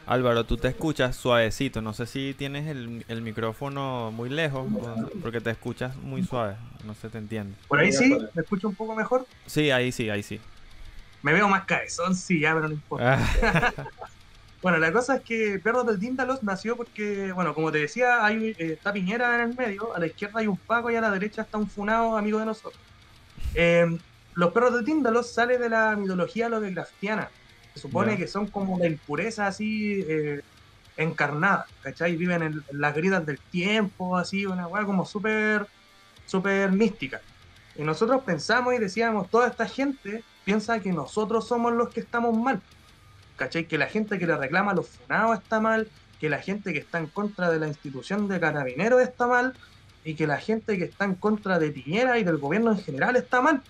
Álvaro, tú te escuchas suavecito. No sé si tienes el, el micrófono muy lejos, porque te escuchas muy suave. No se te entiende. Por ahí sí, me escucho un poco mejor. Sí, ahí sí, ahí sí. Me veo más cabezón, sí, ya, pero no importa. Ah, Bueno, la cosa es que Perros del Díndalos nació porque, bueno, como te decía, hay, eh, está Piñera en el medio, a la izquierda hay un Paco y a la derecha está un Funado amigo de nosotros. Eh, los Perros del Díndalos sale de la mitología lovecraftiana. Se supone que son como la impureza así eh, encarnada, ¿cachai? Viven en, en las gritas del tiempo, así, una weá como súper, súper mística. Y nosotros pensamos y decíamos, toda esta gente piensa que nosotros somos los que estamos mal. ¿Cachai? Que la gente que le reclama a los funados está mal, que la gente que está en contra de la institución de carabineros está mal, y que la gente que está en contra de Piñera y del gobierno en general está mal.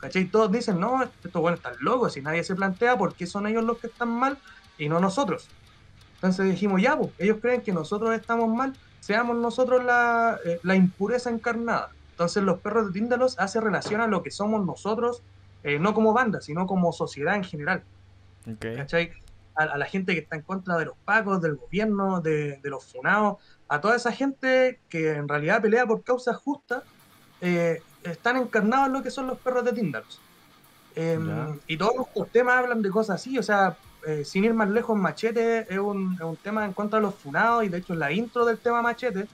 ¿Cachai? Todos dicen, no, estos buenos están locos, y nadie se plantea por qué son ellos los que están mal y no nosotros. Entonces dijimos, ya, pues, ellos creen que nosotros estamos mal, seamos nosotros la, eh, la impureza encarnada. Entonces los perros de Tíndalos hace relación a lo que somos nosotros, eh, no como banda, sino como sociedad en general. ok. ¿cachai? A, a la gente que está en contra de los pacos, del gobierno, de, de los funados, a toda esa gente que en realidad pelea por causas justas, eh, están encarnados en lo que son los perros de Tíndalos. Em, y todos nuestros temas hablan de cosas así, o sea, eh, sin ir más lejos, Machete es un, es un tema en contra de los funados, y de hecho la intro del tema Machete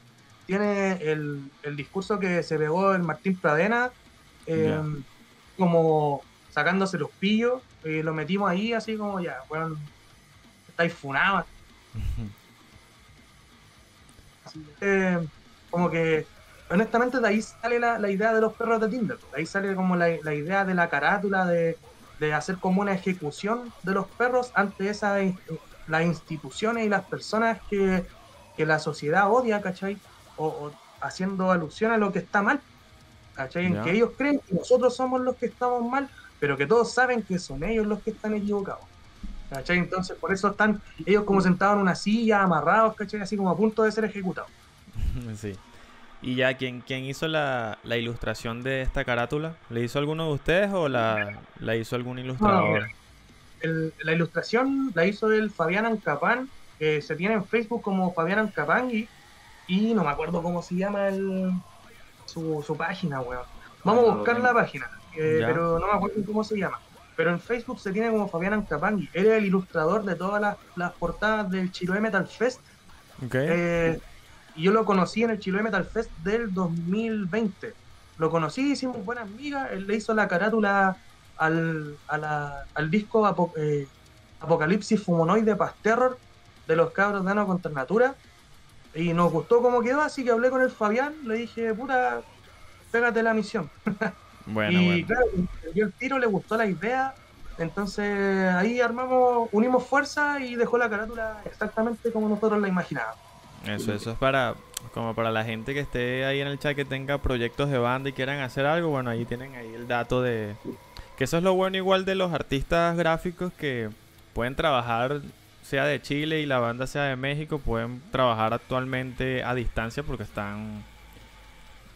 tiene el, el discurso que se pegó el Martín Pradena, em, como sacándose los pillos, y lo metimos ahí así como ya, bueno, estáis funados. Así, eh, como que, honestamente, de ahí sale la, la idea de los perros de Tinder. De ahí sale como la, la idea de la carátula, de, de hacer como una ejecución de los perros ante esas las instituciones y las personas que, que la sociedad odia, ¿cachai? O, o haciendo alusión a lo que está mal. ¿Cachai? En que ellos creen que nosotros somos los que estamos mal, pero que todos saben que son ellos los que están equivocados. ¿Cachai? Entonces, por eso están ellos como sentados en una silla, amarrados, ¿cachai? Así como a punto de ser ejecutados. Sí. Y ya, ¿quién, quién hizo la, la ilustración de esta carátula? ¿Le hizo alguno de ustedes o la, la hizo algún ilustrador? El- la ilustración la hizo el Fabián Ancapán, que se tiene en Facebook como Fabián Ancapangui, y no me acuerdo cómo se llama el, su, su página, weón. Vamos a buscar la página, eh, pero no me acuerdo cómo se llama. Pero en Facebook se tiene como Fabián Ancapangui. Él es el ilustrador de todas las, las portadas del Chiloé Metal Fest. Ok. Eh, y yo lo conocí en el Chiloé Metal Fest del 2020. Lo conocí, hicimos buenas amigas. Él le hizo la carátula al, a la- al disco Apo- eh, Apocalipsis Fumonoide Paz Terror de los cabros de Ano contra Natura. Y nos gustó cómo quedó, así que hablé con el Fabián. Le dije, puta, pégate la misión. bueno, y bueno. claro, le dio el tiro, le gustó la idea. Entonces ahí armamos, unimos fuerza y dejó la carátula exactamente como nosotros la imaginábamos. Eso, eso es para como para la gente que esté ahí en el chat que tenga proyectos de banda y quieran hacer algo, bueno, ahí tienen ahí el dato de que eso es lo bueno igual de los artistas gráficos que pueden trabajar sea de Chile y la banda sea de México, pueden trabajar actualmente a distancia porque están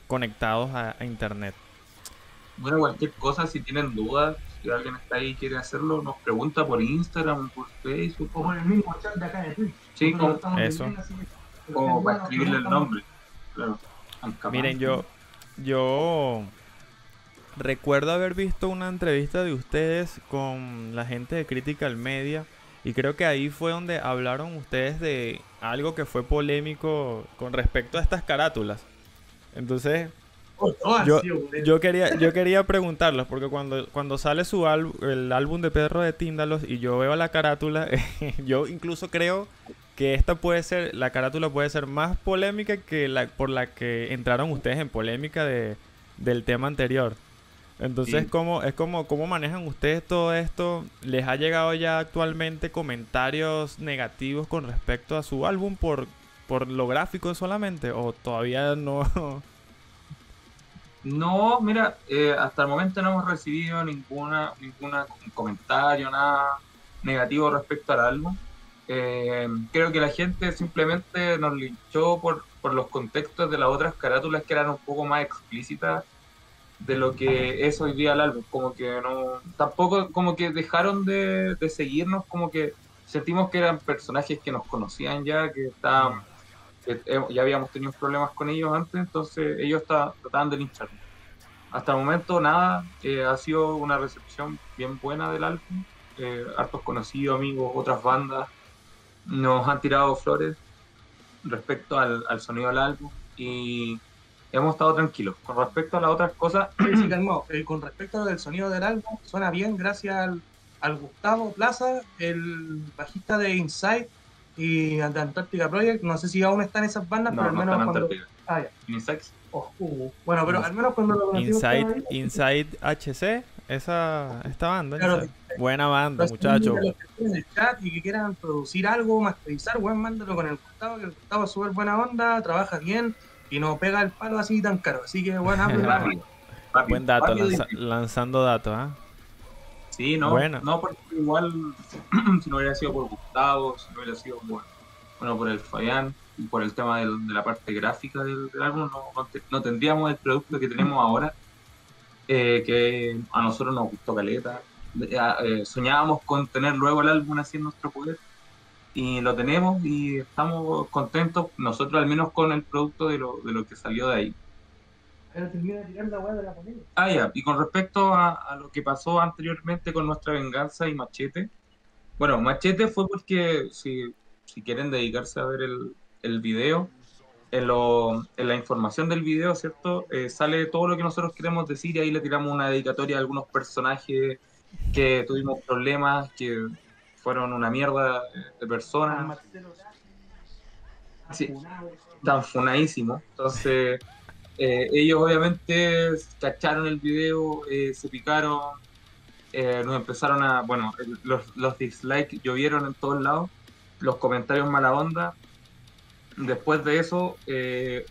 conectados a, a internet. Bueno, cualquier cosa, si tienen dudas, si alguien está ahí y quiere hacerlo, nos pregunta por Instagram, por Facebook, O por el mismo chat de acá de Twitch. Sí, como- eso. viviendo, así que- o para escribirle el nombre. Claro. Miren, yo, yo recuerdo haber visto una entrevista de ustedes con la gente de Critical Media y creo que ahí fue donde hablaron ustedes de algo que fue polémico con respecto a estas carátulas. Entonces, Oh, yo, yo quería, yo quería preguntarlos, porque cuando, cuando sale su álbum, el álbum de Pedro de Tíndalos y yo veo la carátula, yo incluso creo que esta puede ser, la carátula puede ser más polémica que la por la que entraron ustedes en polémica de, del tema anterior. Entonces, Sí. ¿cómo, es como, ¿cómo manejan ustedes todo esto? ¿Les ha llegado ya actualmente comentarios negativos con respecto a su álbum por, por lo gráfico solamente? ¿O todavía no? No, mira, eh, hasta el momento no hemos recibido ninguna, ninguna comentario, nada. negativo respecto al álbum. Eh, creo que la gente simplemente nos linchó por, por los contextos de las otras carátulas que eran un poco más explícitas de lo que es hoy día el álbum. Como que no. Tampoco, como que dejaron de, seguirnos, como que sentimos que eran personajes que nos conocían ya, que estaban. ya habíamos tenido problemas con ellos antes, entonces ellos estaban, trataban de lincharnos. Hasta el momento, nada, eh, ha sido una recepción bien buena del álbum. Eh, hartos conocidos, amigos, otras bandas nos han tirado flores respecto al, al sonido del álbum y hemos estado tranquilos. Con respecto a las otras cosas, Sí, calmado. Eh, con respecto a lo del sonido del álbum, suena bien gracias al, al Gustavo Plaza, el bajista de Inside y de Antarctica Project. No sé si aún están esas bandas, no, pero al no menos están cuando... Antártica. Ah, ya. Insects. Oh, uh, bueno, pero al menos cuando lo conocimos Inside. Inside HC, esa, esta banda. Claro. Buena banda, Los muchachos. que estén en el chat y que quieran producir algo, masterizar, weón, mándalo con el Gustavo, que el Gustavo es súper buena onda, trabaja bien y no pega el palo así tan caro. Así que, bueno, Rápido, rápido, Buen dato, lanza- lanzando datos, ¿ah? Sí, no, Bueno. no porque igual si no hubiera sido por Gustavo, si no hubiera sido por, bueno, por el Fabián y por el tema del- de la parte gráfica del, del álbum, no, no te- no tendríamos el producto que tenemos ahora, eh, que a nosotros nos gustó caleta. Eh, eh, soñábamos con tener luego el álbum así en nuestro poder y lo tenemos y estamos contentos, nosotros al menos con el producto de lo, de lo que salió de ahí. Pero termina tirar la de la polémica. Ah, ya, y con respecto a, a lo que pasó anteriormente con nuestra venganza y Machete, bueno, Machete fue porque si, si quieren dedicarse a ver el, el video, en, lo- en la información del video, ¿cierto? Eh, sale todo lo que nosotros queremos decir y ahí le tiramos una dedicatoria a algunos personajes que tuvimos problemas, que fueron una mierda de personas Sí. Tan funadísimo. Entonces, eh, ellos obviamente cacharon el video, eh, se picaron, eh, nos empezaron a, bueno, los, los dislikes llovieron en todos lados, los comentarios mala onda. Después de eso, eh,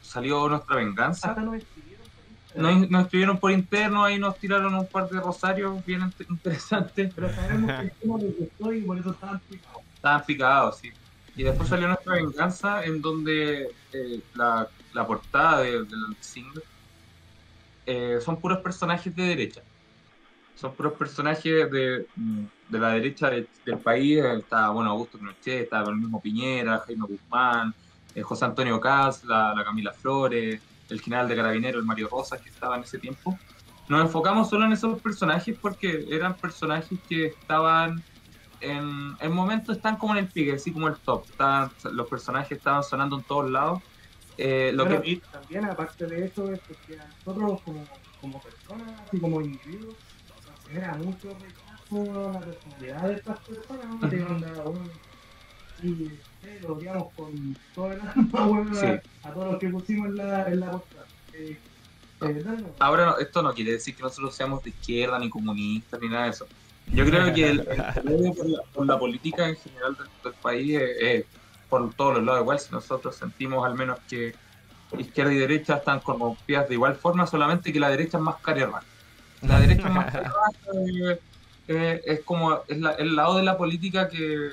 salió nuestra venganza. Hasta nos escribieron por. Nos, nos escribieron por interno, ahí nos tiraron un par de rosarios bien int- interesantes. Pero sabemos que gustó y por eso estaban picados. Estaban picados, sí. Y después salió nuestra venganza, en donde eh, la, la portada de- del single eh, son puros personajes de derecha. Son puros personajes de, de la derecha de- del país. Está, bueno, Augusto Pinochet, está el mismo Piñera, Jaime Guzmán, eh, José Antonio Caz, la, la Camila Flores, el general de Carabinero, el Mario Rosas, que estaba en ese tiempo. Nos enfocamos solo en esos personajes porque eran personajes que estaban en el momento están como en el pique, así como el top. Estaban- los personajes estaban sonando en todos lados. Eh, lo Pero, que, y también, aparte de eso, es porque a nosotros, como, como personas y como individuos, nos genera mucho la personalidad de estas personas. ¿no? De onda, bueno, y eh, lo odiamos con todo el alma, bueno, Sí. a, a todos los que pusimos en la, en la. Eh, eh, ahora no- esto no quiere decir que nosotros seamos de izquierda ni comunistas ni nada de eso. Yo creo que el, odio por, la, por la política en general del, del país es, es por todos los lados igual. Si nosotros sentimos al menos que izquierda y derecha están corrompidas de igual forma, solamente que la derecha es más carerra. La derecha es más carerra, eh, es como es la- el lado de la política que,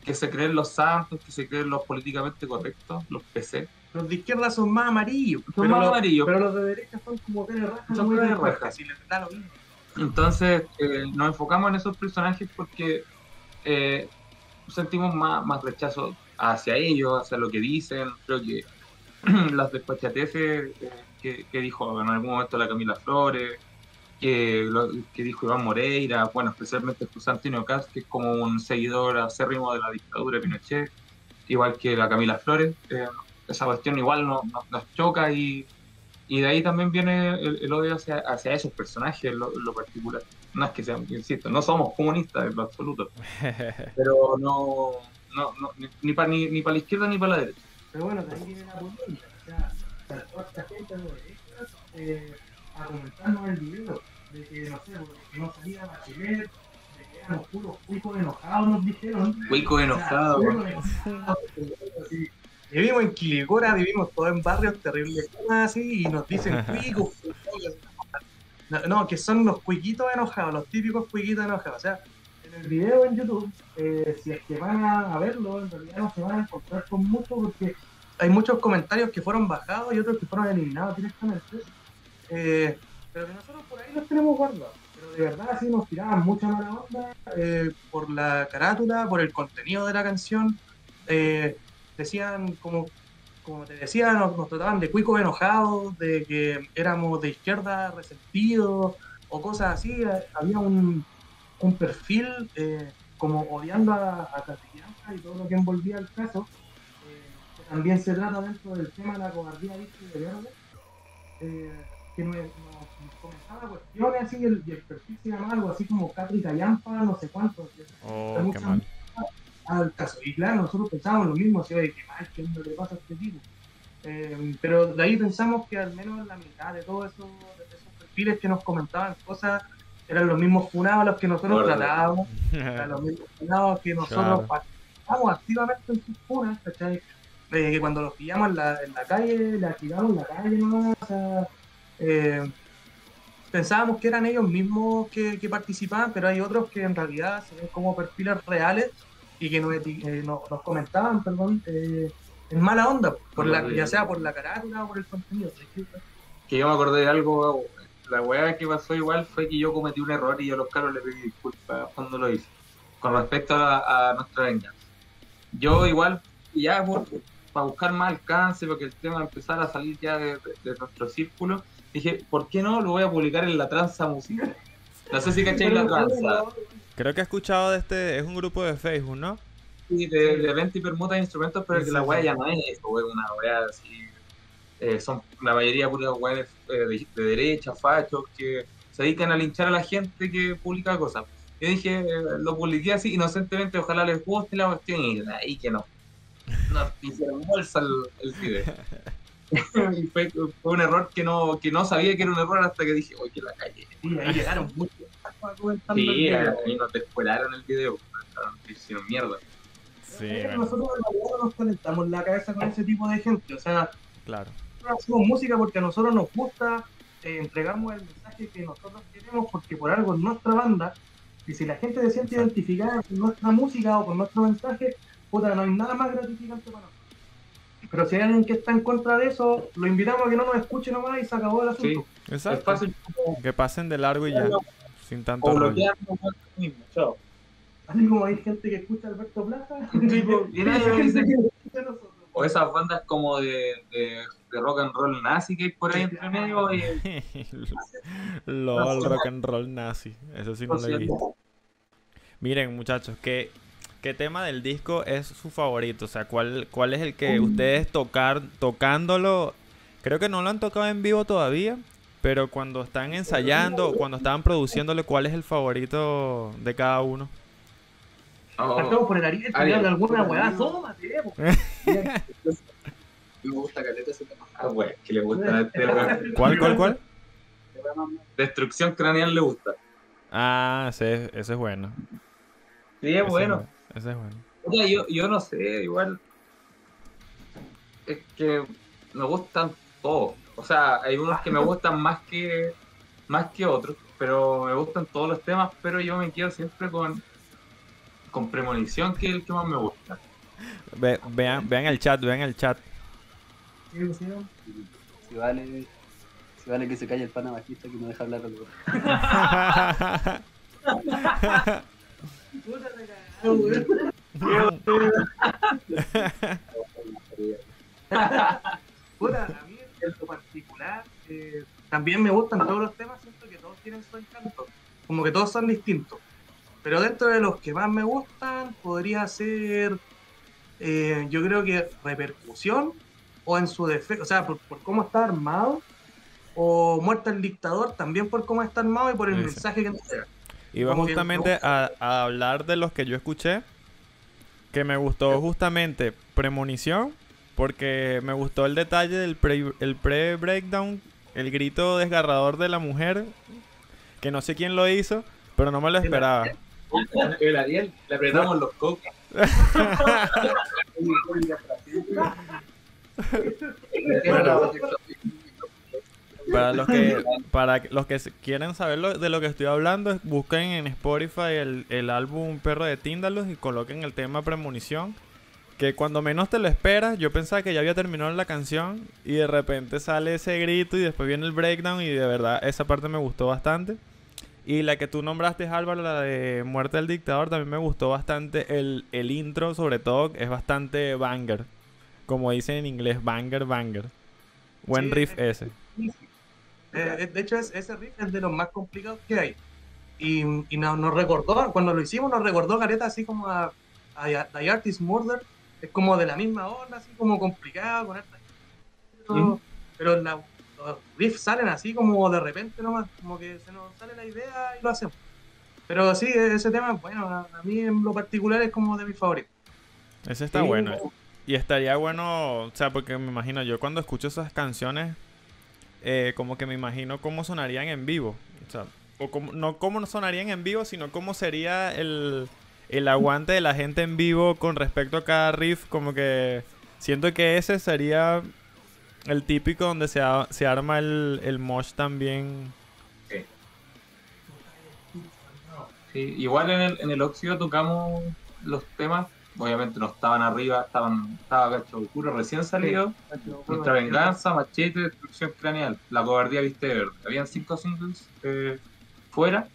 que se creen los santos, que se creen los políticamente correctos, los PC. Los de izquierda son más amarillos. Son pero más los- amarillos. Pero los de derecha son como que rajas Son muy cara de rajas. y les da lo mismo. Entonces eh, nos enfocamos en esos personajes porque eh, sentimos más, más rechazo hacia ellos, hacia lo que dicen. Creo que las despachateces eh, que, que dijo en algún momento la Camila Flores, que, lo, que dijo Iván Moreira, bueno, especialmente José Antonio Caz, que es como un seguidor acérrimo de la dictadura de Pinochet, igual que la Camila Flores. eh, esa cuestión igual nos, nos- nos choca y, y de ahí también viene el, el odio hacia, hacia esos personajes en lo, en lo particular. No es que sean, insisto, no somos comunistas en lo absoluto, pero no, no, no ni, ni para ni, ni para la izquierda ni para la derecha. Pero bueno, de ahí viene la polémica. O sea, saltó a esta gente de derechas eh, a comentarnos el video de que, no sé, no salía Bachelet, de que éramos puros cuicos enojados, nos dijeron. Cuicos enojados. Vivimos en Quilicura, vivimos todos en barrios terribles así, y nos dicen cuicos. No, no, que son los cuiquitos enojados, los típicos cuiquitos enojados. O sea, en el video en YouTube, eh, si es que van a, a verlo, en realidad no se van a encontrar con mucho porque hay muchos comentarios que fueron bajados y otros que fueron eliminados directamente. Eh, pero que nosotros por ahí los tenemos guardados. Pero de verdad sí nos tiraban mucha mala onda eh, por la carátula, por el contenido de la canción. Eh, decían como como te decía, nos, nos trataban de cuicos enojados, de que éramos de izquierda resentidos o cosas así. Había un, un perfil eh, como odiando a, a y todo lo que envolvía el caso, eh, que también se trata dentro del tema de la cobardía y de verde, eh, que nos, nos- nos comentaba cuestiones así y el, y el perfil se llamaba algo así como Catri Callampa, no sé cuánto. que- Oh, qué mal. al caso. Y claro, nosotros pensábamos lo mismo, así de que mal, ¿qué onda le pasa a este tipo? Eh, pero de ahí pensamos que al menos la mitad de todos esos, de esos perfiles que nos comentaban cosas eran los mismos funados a los que nosotros Órale. tratábamos, eran los mismos funados que nosotros Claro. participamos activamente en sus funas, ¿cachai? Eh, que cuando los pillamos en la, en la calle, le activamos en la calle nomás, o sea, eh, pensábamos que eran ellos mismos que, participaban, pero hay otros que en realidad se ven como perfiles reales y que nos, eh, comentaban, perdón, eh, en mala onda, por la, ya sea por la carátula o por el contenido. Que yo me acordé de algo, la weá que pasó igual fue que yo cometí un error y yo a los caros le pedí disculpas cuando lo hice, con respecto a, nuestra venganza. Yo igual, ya para buscar más alcance, para que el tema empezara a salir ya de nuestro círculo, dije, ¿por qué no lo voy a publicar en la tranza musical? No sé si cacháis la tranza. Creo que he escuchado de este, es un grupo de Facebook, ¿no? Sí, de, de venta y permuta de instrumentos, pero Sí, que la weá sí. ya no es eso, weá, una weá así. eh, son la mayoría puras weones eh, de, de derecha, fachos, que se dedican a linchar a la gente que publica cosas. Yo dije, eh, lo publiqué así inocentemente, ojalá les guste la cuestión y ahí que no. No hicieron bolsa el, el video. y fue, fue un error que no, que no sabía que era un error hasta que dije, oye, que la calle. Sí, ahí llegaron muchos Sí, ahí nos descuelaron el video, hicieron mierda. Sí, bueno, Nosotros nos calentamos la cabeza con ese tipo de gente, o sea, claro. nosotros hacemos música porque a nosotros nos gusta, eh, entregamos el mensaje que nosotros queremos porque por algo es nuestra banda, y si la gente se siente Exacto. identificada con nuestra música o con nuestro mensaje, puta, no hay nada más gratificante para nosotros. Pero si hay alguien que está en contra de eso, lo invitamos a que no nos escuche nomás y se acabó el asunto. Exacto. fácil Que pasen de largo y ya. Sin tanto o rollo. chao. Así como hay gente que escucha a Alberto Plaza, Tipo, y nadie hay dice- gente que escucha a nosotros. O esas bandas como de, de, de rock and roll nazi que hay por ahí entre medio. Y, LOL, rock and roll nazi. Eso sí no lo he visto. Miren, muchachos, ¿qué, ¿qué tema del disco es su favorito? O sea, ¿cuál, cuál es el que ustedes tocar, tocándolo? Creo que no lo han tocado en vivo todavía, pero cuando están ensayando o cuando estaban produciéndolo, ¿cuál es el favorito de cada uno? Oh, Partamos por el Ariel, que Ariel. habla alguna weá. Me gusta caleta ese tema. ah, güey, que le gusta este. ¿Cuál, cuál, cuál? Destrucción craneal le gusta. Ah, ese, ese es bueno. Sí, Ese es bueno. Ese es bueno. Oye, yo, yo no sé, igual. Es que me gustan todos. O sea, hay unos que me gustan más que más que otros, pero me gustan todos los temas, pero yo me quedo siempre con con premonición que es el que más me gusta. Ve- vean, vean el chat, vean el chat. Si vale, si vale que se calle el pana bajista que no deja hablar algo. Puta, a mí en lo particular eh, también me gustan todos los temas, siento que todos tienen su encanto, como que todos son distintos. Pero dentro de los que más me gustan podría ser, eh, yo creo que repercusión o en su defecto, o sea, por, por cómo está armado, o muerte al dictador también por cómo está armado y por el mensaje que entrega. Iba justamente a, a hablar de los que yo escuché. Que me gustó justamente Premonición. Porque me gustó el detalle del pre- el pre-breakdown. El grito desgarrador de la mujer. Que no sé quién lo hizo. Pero no me lo esperaba. El Ariel, le apretamos los cocos. Para los que, para los que quieren saber lo- de lo que estoy hablando, busquen en Spotify el, el álbum Perro de Tíndalos y coloquen el tema Premonición. Que cuando menos te lo esperas, yo pensaba que ya había terminado la canción y de repente sale ese grito y después viene el breakdown y de verdad esa parte me gustó bastante. Y la que tú nombraste, Álvaro, la de Muerte del Dictador, también me gustó bastante. El, el intro, sobre todo, es bastante banger. Como dicen en inglés, banger, banger. Buen Sí, riff ese. Eh, de hecho, es- ese riff es de los más complicados que hay. Y, y no- nos recordó, cuando lo hicimos, nos recordó Gareta así como a, a The Artist Murder. Es como de la misma onda, así como complicado, con esta- Ujú. Pero la- los riffs salen así como de repente nomás, como que se nos sale la idea y lo hacemos. Pero sí, ese tema, bueno, a, a mí en lo particular es como de mis favoritos. Ese está Sí, bueno. Y estaría bueno, o sea, porque me imagino, yo cuando escucho esas canciones, eh, como que me imagino cómo sonarían en vivo. O sea, o como, no cómo sonarían en vivo, sino cómo sería el, el aguante de la gente en vivo con respecto a cada riff. Como que siento que ese sería el típico donde se, se arma el, el mosh también. Sí, igual en el, en el óxido tocamos los temas, obviamente no estaban arriba, estaban, estaba Cacho Oscuro recién salido, Nuestra Venganza, Machete, Destrucción Craneal, La Cobardía Viste de Verde. Habían cinco singles eh, fuera,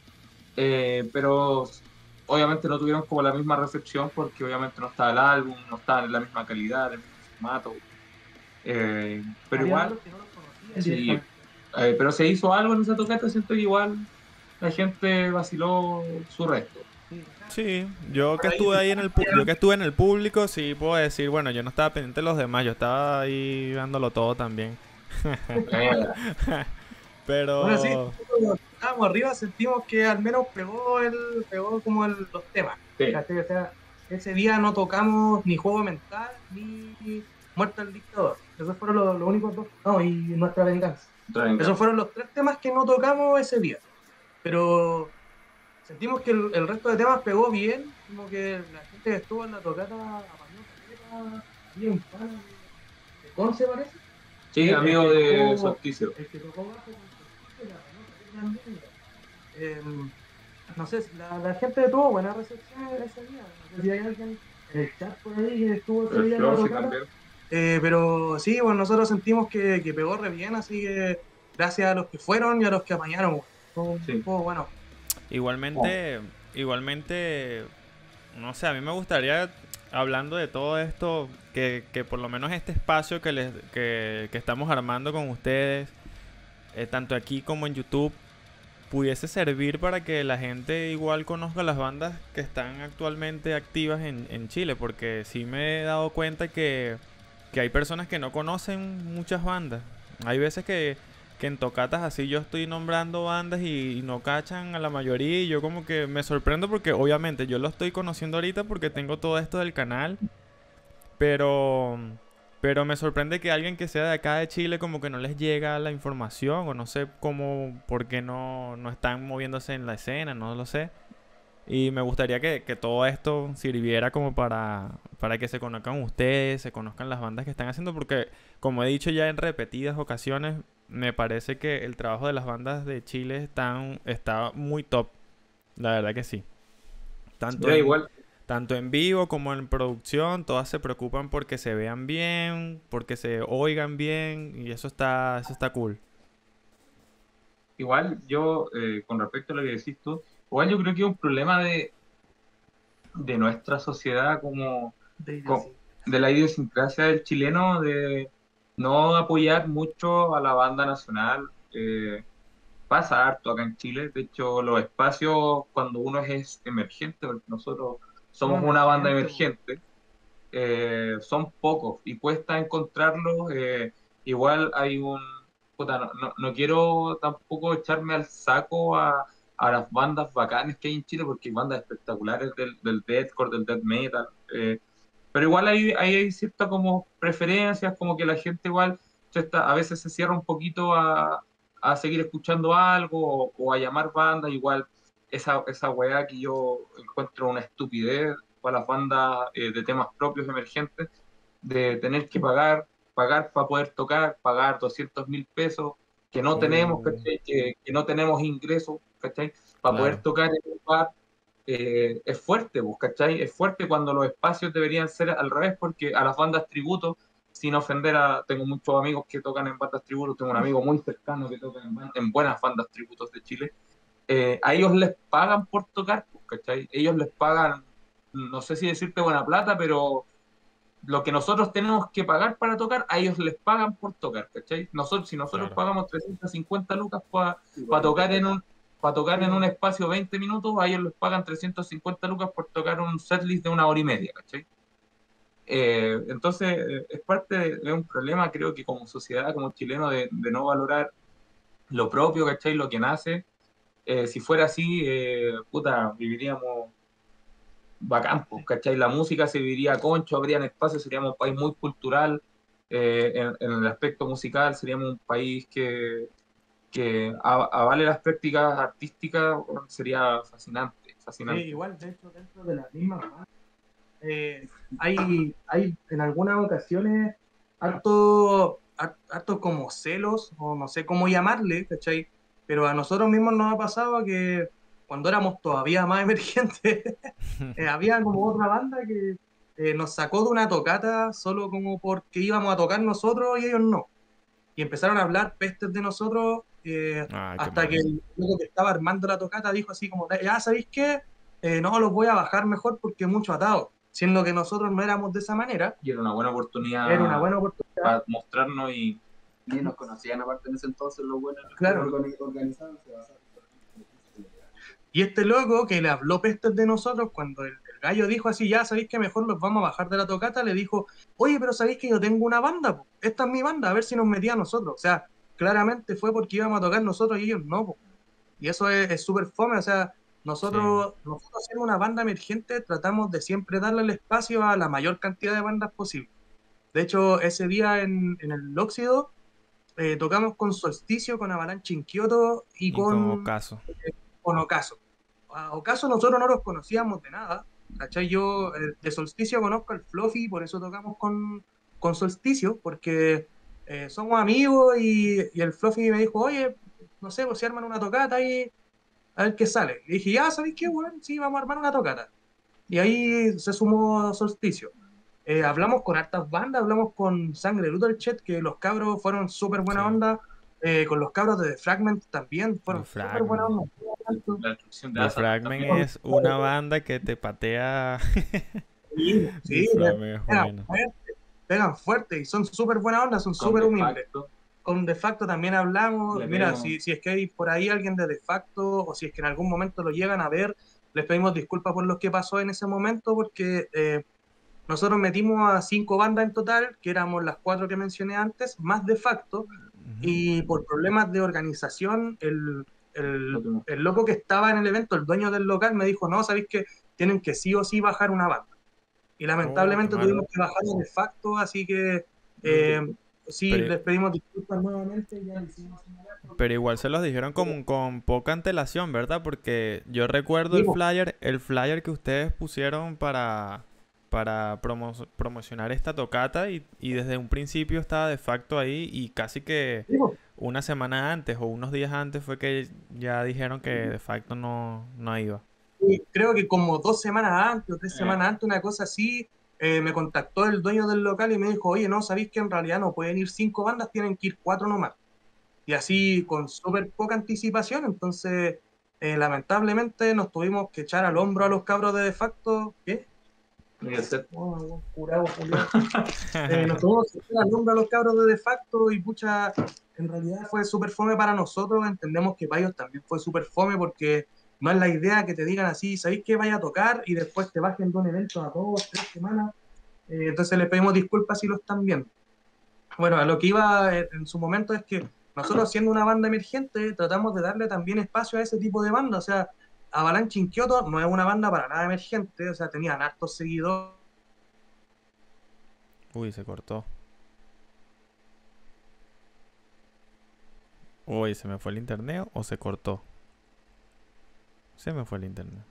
eh, pero obviamente no tuvieron como la misma recepción porque obviamente no estaba el álbum, no estaban en la misma calidad, en el mismo formato. Eh, pero Había igual, no Sí, pero se hizo algo en esa tocata, siento que igual la gente vaciló su resto. Sí, yo que estuve ahí en el yo que estuve en el público, sí puedo decir, bueno, yo no estaba pendiente de los demás, yo estaba ahí dándolo todo también. Pero Bueno, sí, estábamos arriba, sentimos que al menos pegó el pegó como el- los temas. sí. O sea, ese día no tocamos ni Juego Mental ni Muerte al Dictador. Esos fueron los, los únicos dos. No, y Nuestra Venganza. Nuestra Venganza. Esos fueron los tres temas que no tocamos ese día. Pero sentimos que el, el resto de temas pegó bien, como que la gente que estuvo en la tocata apañó había un fan de, Conce, parece. Sí, el amigo que de tocó- Solsticio. El que tocó bajo con también. Eh, no sé, la, la gente tuvo buena recepción ese día. No sé si hay alguien en el chat por ahí que estuvo ese El día en la tocata. Eh, pero sí, bueno, nosotros sentimos que, que pegó re bien, así que gracias a los que fueron y a los que apañaron. bueno. Fue- Sí. fue bueno. Igualmente, igualmente, no sé, a mí me gustaría, hablando de todo esto, que, que por lo menos este espacio que, les, que, que estamos armando con ustedes, eh, tanto aquí como en YouTube, pudiese servir para que la gente igual conozca las bandas que están actualmente activas en, en Chile, porque sí me he dado cuenta que, que hay personas que no conocen muchas bandas. Hay veces que, que en tocatas así yo estoy nombrando bandas y, no cachan a la mayoría y yo como que me sorprendo porque obviamente yo lo estoy conociendo ahorita porque tengo todo esto del canal, pero... Pero me sorprende que alguien que sea de acá de Chile como que no les llega la información o no sé cómo, por qué no, no están moviéndose en la escena, no lo sé. Y me gustaría que, que todo esto sirviera como para, para que se conozcan ustedes, se conozcan las bandas que están haciendo, porque como he dicho ya en repetidas ocasiones, me parece que el trabajo de las bandas de Chile están, está muy top. La verdad que sí. Tanto en- igual, tanto en vivo como en producción, todas se preocupan porque se vean bien, porque se oigan bien y eso está, eso está cool. igual yo, eh, con respecto a lo que decís tú, igual yo creo que es un problema de, de nuestra sociedad como De Co- de la idiosincrasia del chileno de no apoyar mucho a la banda nacional. eh, pasa harto acá en Chile. De hecho, los espacios cuando uno es emergente, porque nosotros somos una banda emergente, emergente, eh, son pocos y cuesta encontrarlos. eh, igual hay un... puta, no, no- no quiero tampoco echarme al saco a, a las bandas bacanes que hay en Chile, porque hay bandas espectaculares del, del deathcore, del death metal. eh, pero igual hay, hay, ciertas como preferencias, como que la gente igual a veces se cierra un poquito a, a seguir escuchando algo o, o a llamar bandas, igual esa, esa weá que yo encuentro una estupidez para las bandas eh, de temas propios emergentes, de tener que pagar, pagar para poder tocar, pagar 200 mil pesos, que no tenemos, Mm. ¿cachai? Que, que no tenemos ingresos. Para poder tocar en un bar, eh, es fuerte, pues, ¿cachai? Es fuerte cuando los espacios deberían ser al revés, porque a las bandas tributo, sin ofender a, tengo muchos amigos que tocan en bandas tributo, tengo un amigo muy cercano que toca en, en buenas bandas tributos de Chile, eh, a ellos les pagan por tocar, pues, ¿cachai? Ellos les pagan, no sé si decirte buena plata, pero lo que nosotros tenemos que pagar para tocar, a ellos les pagan por tocar, ¿cachai? Nosotros, si nosotros Claro. pagamos 350 lucas para tocar en un para tocar en un espacio 20 minutos, a ellos les pagan 350 lucas por tocar un setlist de una hora y media, ¿cachai? Eh, entonces, eh, es parte de, de un problema, creo que como sociedad, como chileno, de, de no valorar lo propio, ¿cachai? Lo que nace. Eh, si fuera así, eh, puta, viviríamos bacán, pues, ¿cachai? La música se viviría concho, habrían espacios, seríamos un país muy cultural, eh, en, en el aspecto musical seríamos un país que, que avale las prácticas artísticas, sería fascinante, igual, de hecho, dentro de las mismas eh, hay, hay en algunas ocasiones harto, har- harto como celos, o no sé cómo llamarle, ¿cachai? Pero a nosotros mismos nos ha pasado que cuando éramos todavía más emergentes, eh, había como otra banda que eh, nos sacó de una tocata solo como porque íbamos a tocar nosotros y ellos no. Y empezaron a hablar pestes de nosotros eh, Ah, hasta que el loco que estaba armando la tocata dijo así como, ya sabéis qué, Eh, no los voy a bajar mejor porque mucho atado, siendo que nosotros no éramos de esa manera, Y era una buena oportunidad era una buena oportunidad. para mostrarnos y Ni nos conocían aparte en ese entonces los buenos Claro. organi- organizados Y este loco que le habló pestes de nosotros, cuando el, el gallo dijo así, ya sabéis que mejor los vamos a bajar de la tocata, le dijo, oye, pero sabéis que yo tengo una banda, po. esta es mi banda, a ver si nos metía a nosotros. O sea, claramente fue porque íbamos a tocar nosotros y ellos no. po. Y eso es es súper fome, o sea, nosotros, nosotros siendo una banda emergente tratamos de siempre darle el espacio a la mayor cantidad de bandas posible. De hecho, ese día en, en el Óxido eh, tocamos con Solsticio, con Avalanche en Kioto y, Y con, como caso. con Ocaso. A Ocaso nosotros no los conocíamos de nada. ¿cachai? Yo eh, de Solsticio conozco al Fluffy, por eso tocamos con, con Solsticio, porque eh, somos amigos y, y el Fluffy me dijo, oye, no sé, pues si arman una tocata y a ver qué sale. Y dije, ya, ¿sabéis qué, weón? Sí, vamos a armar una tocata. Y ahí se sumó Solsticio. Eh, hablamos con hartas bandas, hablamos con Sangre Chat, que los cabros fueron súper buena Sí. onda. eh, con los cabros de The Fragment también fueron súper buena onda. la destrucción de The Asa Fragment también. es una banda que te patea. Sí, sí, Fragment es pegan fuerte, y son súper buena onda, son súper De humildes. Facto, Con De Facto también hablamos. Le Mira, si, si es que hay por ahí alguien de De Facto o si es que en algún momento lo llegan a ver, les pedimos disculpas por lo que pasó en ese momento porque eh, nosotros metimos a cinco bandas en total, que éramos las cuatro que mencioné antes, más De Facto, y por problemas de organización, el, el loco que estaba en el evento, el dueño del local, me dijo, no, sabéis que tienen que sí o sí bajar una banda. Y lamentablemente Oh, mal. tuvimos que bajarlo de facto, así que eh, sí, Pero- les pedimos disculpas nuevamente. Ya hicimos Pero igual se los dijeron con, con poca antelación, ¿verdad? Porque yo recuerdo el flyer, el flyer que ustedes pusieron para, para promo- promocionar esta tocata y, y desde un principio estaba de facto ahí y casi que una semana antes o unos días antes fue que ya dijeron que de facto no, no iba. Y creo que como dos semanas antes o tres Eh. semanas antes, una cosa así, eh, me contactó el dueño del local y me dijo, oye, no, sabéis que en realidad no pueden ir cinco bandas, tienen que ir cuatro nomás. Y así con súper poca anticipación, entonces eh, lamentablemente nos tuvimos que echar al hombro a los cabros de de facto. ¿Qué? Oh, curado. Eh, nos tuvimos que echar al hombro a los cabros de de facto y pucha, en realidad fue súper fome para nosotros, entendemos que para ellos también fue súper fome porque no es la idea que te digan así, ¿sabéis que vaya a tocar? Y después te bajen de un evento a dos, tres semanas. Eh, entonces les pedimos disculpas si lo están viendo. Bueno, a lo que iba en, en su momento es que nosotros siendo una banda emergente tratamos de darle también espacio a ese tipo de banda. O sea, Avalanche in Kyoto no es una banda para nada emergente, o sea, tenían hartos seguidores. Uy, se cortó. Uy, ¿se me fue el internet o se cortó? Se me fue el internet.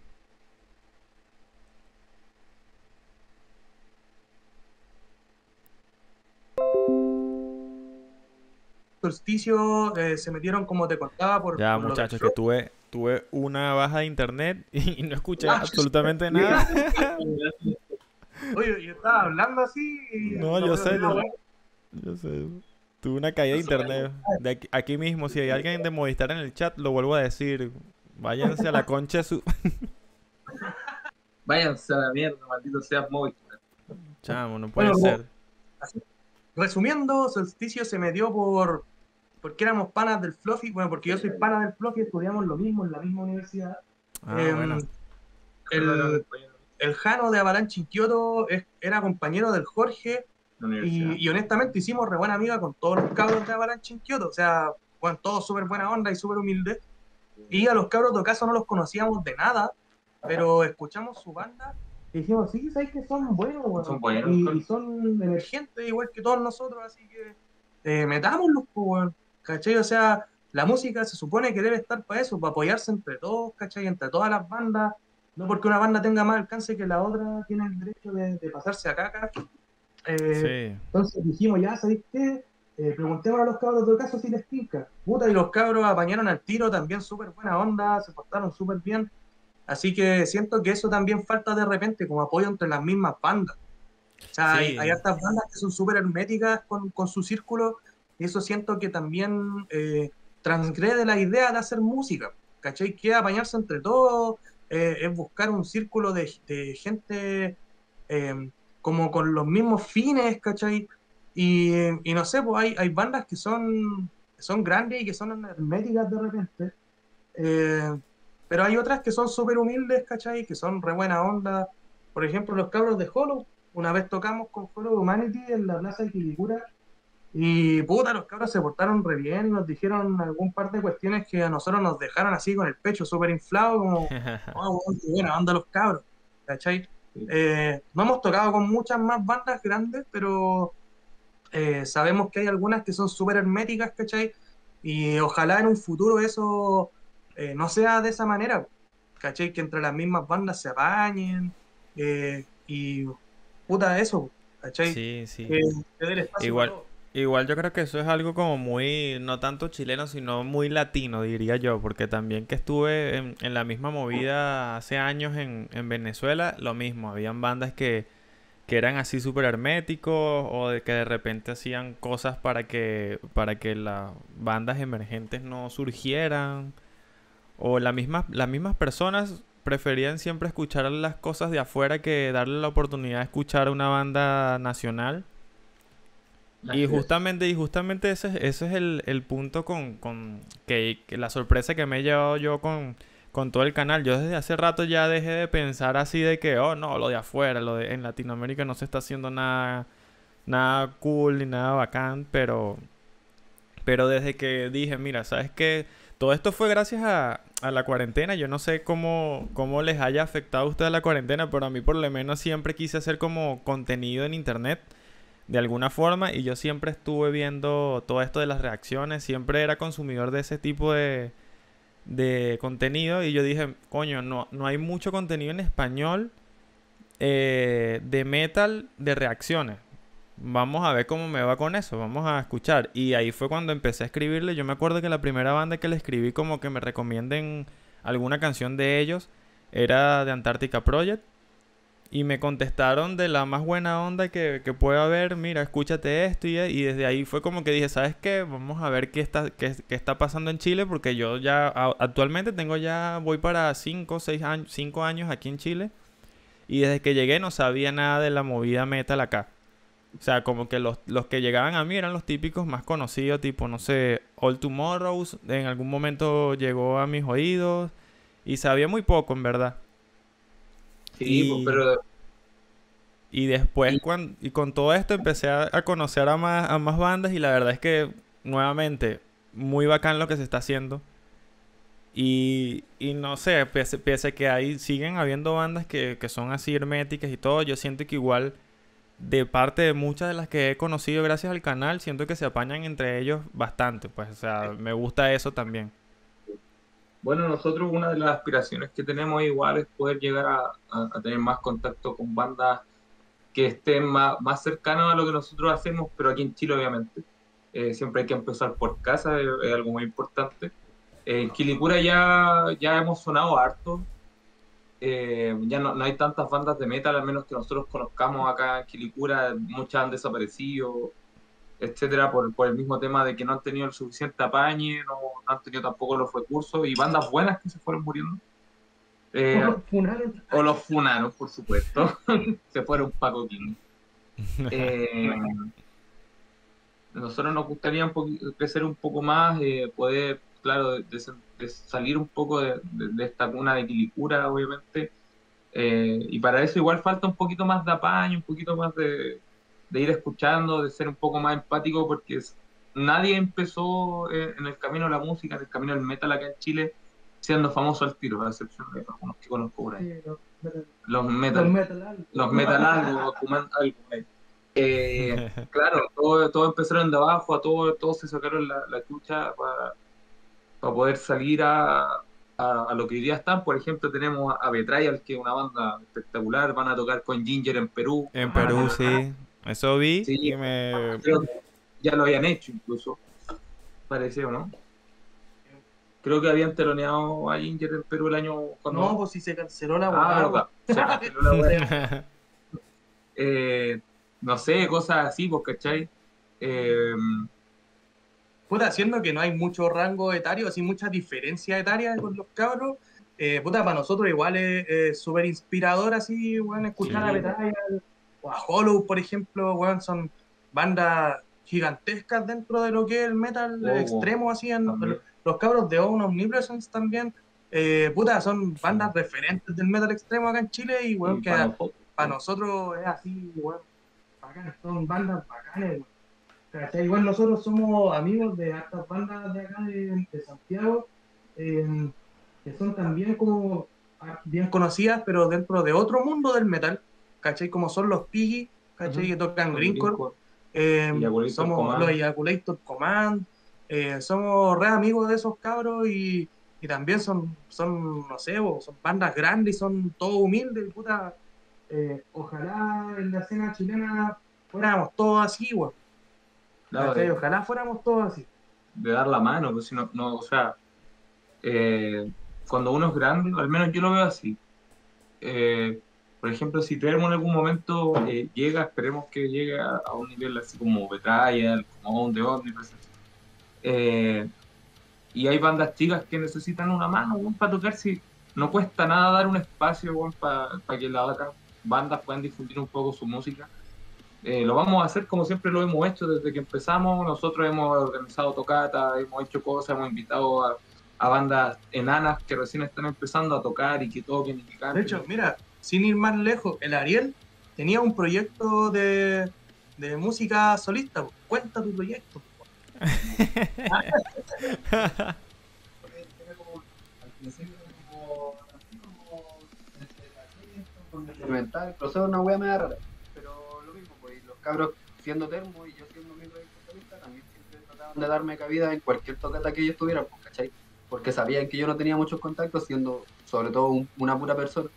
Solsticio eh, se metieron, como te contaba, por. Ya, por muchachos, que tuve, tuve una baja de internet y no escuché Ah, absolutamente nada. Oye, yo estaba hablando así. y- No, yo sé. Yo sé. Tuve una caída de internet. De aquí, aquí mismo, si hay alguien de Movistar en el chat, lo vuelvo a decir. Váyanse a la concha de su. Váyanse a la mierda, maldito sea móvil. Chamo, no puede Bueno, ser. Resumiendo, Solsticio se metió por. Porque éramos panas del Fluffy. Bueno, porque yo soy pana del Fluffy, estudiamos lo mismo en la misma universidad. Ah, Em, bueno. el, el Jano de Avalanche en Kioto es- era compañero del Jorge. Y honestamente hicimos re buena amiga con todos los cabros de Avalanche en Kioto. O sea, bueno, todos súper buena onda y súper humildes. Y a los cabros de Ocaso no los conocíamos de nada, pero escuchamos su banda y dijimos, sí, sabes que son buenos. Son buenos, y, son- y son emergentes igual que todos nosotros, así que eh, metámoslos, pues, weón. ¿Cachai? O sea, la música se supone que debe estar para eso, para apoyarse entre todos, ¿cachai? Entre todas las bandas. No porque una banda tenga más alcance que la otra, tiene el derecho de, de pasarse a caca. Eh, Sí. entonces dijimos, ya, ¿sabéis qué? Eh, preguntemos a los cabros de caso si les tinca. Puta, y los cabros apañaron al tiro, también súper buena onda, se portaron súper bien. Así que siento que eso también falta de repente, como apoyo entre las mismas bandas. O sea, Sí. hay, hay hartas bandas que son súper herméticas con, con su círculo, y eso siento que también eh, transgrede la idea de hacer música. ¿Cachai? Que apañarse entre todos, eh, es buscar un círculo de, de gente eh, como con los mismos fines, ¿cachai? Y, y no sé, pues hay, hay bandas que son, son grandes y que son herméticas de repente. Eh, pero hay otras que son súper humildes, ¿cachai? Que son re buena onda. Por ejemplo, los cabros de Hollow. Una vez tocamos con Hollow Humanity en la plaza de Quilicura. Y puta, los cabros se portaron re bien y nos dijeron algún par de cuestiones que a nosotros nos dejaron así con el pecho súper inflado, como, oh, weón, qué buena onda los cabros, ¿cachai? Eh, no hemos tocado con muchas más bandas grandes, pero eh, sabemos que hay algunas que son súper herméticas, ¿cachai? Y ojalá en un futuro eso eh, no sea de esa manera, ¿cachai? Que entre las mismas bandas se apañen eh, y puta eso, ¿cachai? Sí, sí. Espacio Igual-. Igual yo creo que eso es algo como muy, no tanto chileno, sino muy latino, diría yo, porque también que estuve en, en la misma movida hace años en, en Venezuela, lo mismo, habían bandas que, que eran así súper herméticos o de que de repente hacían cosas para que, para que las bandas emergentes no surgieran, o la misma, las mismas personas preferían siempre escuchar las cosas de afuera que darle la oportunidad de escuchar a una banda nacional. Así Y es. justamente, y justamente ese, es- ese es el, el punto con, con que, que la sorpresa que me he llevado yo con, con todo el canal. Yo desde hace rato ya dejé de pensar así de que, oh no, lo de afuera, lo de en Latinoamérica no se está haciendo nada, nada cool ni nada bacán, pero, pero desde que dije, mira, ¿sabes qué? Todo esto fue gracias a, a la cuarentena. Yo no sé cómo, cómo les haya afectado a ustedes la cuarentena, pero a mí por lo menos siempre quise hacer como contenido en internet de alguna forma y yo siempre estuve viendo todo esto de las reacciones, siempre era consumidor de ese tipo de, de contenido y yo dije, coño, no, no hay mucho contenido en español eh, de metal de reacciones. Vamos a ver cómo me va con eso, vamos a escuchar. Y ahí fue cuando empecé a escribirle. Yo me acuerdo que la primera banda que le escribí como que me recomienden alguna canción de ellos era de Antarctica Project. Y me contestaron de la más buena onda que, que pueda haber, mira, escúchate esto y, y desde ahí fue como que dije, ¿sabes qué? Vamos a ver qué está, qué, está pasando en Chile porque yo ya actualmente tengo ya, voy para 5 6 años, 5 años aquí en Chile y desde que llegué no sabía nada de la movida metal acá. O sea, como que los, los que llegaban a mí eran los típicos más conocidos, tipo, no sé, All Tomorrows, en algún momento llegó a mis oídos y sabía muy poco en verdad. Sí, Y- pues, pero Y después, cuan- y con todo esto, empecé a, a conocer a más, a más bandas y la verdad es que, nuevamente, muy bacán lo que se está haciendo. Y, y no sé, pese, pese que ahí siguen habiendo bandas que, que son así herméticas y todo, yo siento que igual, de parte de muchas de las que he conocido gracias al canal, siento que se apañan entre ellos bastante. Pues, o sea, me gusta eso también. Bueno, nosotros una de las aspiraciones que tenemos igual es poder llegar a, a- tener más contacto con bandas que estén más, más cercanas a lo que nosotros hacemos, pero aquí en Chile obviamente. Eh, siempre hay que empezar por casa, es, algo muy importante. En Quilicura ya, ya hemos sonado harto. Eh, ya no, no hay tantas bandas de metal, al menos que nosotros conozcamos acá en Quilicura. Muchas han desaparecido, etcétera, por, por el mismo tema de que no han tenido el suficiente apañe, no, no han tenido tampoco los recursos y bandas buenas que se fueron muriendo. Eh, ¿Cómo funaron? o los funaron, por supuesto. se fueron Paco King. Eh, nosotros nos gustaría un crecer un poco más, eh, poder, claro, de, de- de salir un poco de, de- de esta cuna de quilicura, obviamente. Eh, y para eso igual falta un poquito más de apaño, un poquito más de, de ir escuchando, de ser un poco más empático, porque es- nadie empezó eh, en el camino de la música, en el camino del metal acá en Chile, siendo famoso al tiro, a excepción de algunos que conozco por ahí. Sí, los metal- Los metal los metal algo, eh. Eh, claro, todos todo empezaron de abajo, a todos, todos se sacaron la, la chucha para, para poder salir a, a, a lo que hoy día están. Por ejemplo, tenemos a Betrayal, que es una banda espectacular, van a tocar con Ginger en Perú. En Perú, sí. Eso vi Sí. y me... Creo que ya lo habían hecho incluso, pareció, ¿no? Creo que habían teloneado a Ginger en Perú el año cuando... No, pues si se canceló la Ah, weá, verdad. Se canceló la weá. Eh, no sé, cosas así, pues, ¿cachai? Eh, Puta, siendo que no hay mucho rango etario, así mucha diferencia etaria con los cabros, eh, puta, para nosotros igual es es súper inspirador así, weón, escuchar Sí. a o a Hollow, por ejemplo, weón, son bandas gigantescas dentro de lo que es el metal Oh, extremo, así, en- los cabros de Own Omnipresence también, eh, puta, son bandas referentes del metal extremo acá en Chile y, weón, y que para nosotros, para nosotros es así, weón, bacán, son bandas weón. ¿Cachai? Igual nosotros somos amigos de hartas bandas de acá de, de Santiago, eh, que son también como ah, bien conocidas, pero dentro de otro mundo del metal, ¿cachai? Como son los Piggy, ¿cachai? Ujú. Que tocan Greencore, eh, somos Command. los Eyaculator Command, eh, somos re amigos de esos cabros y, y también son, son, no sé, bo, son bandas grandes y son todos humildes, puta. Eh, ojalá en la escena chilena fuéramos todos así, weón. De, Ojalá fuéramos todos así. de dar la mano, pues si no, no, o sea, eh, cuando uno es grande, al menos yo lo veo así. Eh, por ejemplo, si Tremor en algún momento eh, llega, esperemos que llegue a, a un nivel así como Betrayal, como On The Omnipresence, eh, y hay bandas chicas que necesitan una mano weón, para tocar, si no cuesta nada dar un espacio para que las otras bandas puedan difundir un poco su música. Eh, lo vamos a hacer como siempre lo hemos hecho desde que empezamos. Nosotros hemos organizado tocatas, hemos hecho cosas, hemos invitado a, a bandas enanas que recién están empezando a tocar y que toquen y que. De hecho, mira, sin ir más lejos, el Ariel tenía un proyecto de, de música solista. Cuenta tu proyecto. po. Era como, al principio era como, así como, entre la fiesta, con el instrumental, el proceso es una wea media rara. Pero lo mismo, pues, los cabros siendo termo y yo siendo mi proyecto solista, también siempre trataban de darme cabida en cualquier tocata que ellos tuvieran, pues, ¿cachai? Porque sabían que yo no tenía muchos contactos, siendo sobre todo un- una pura persona.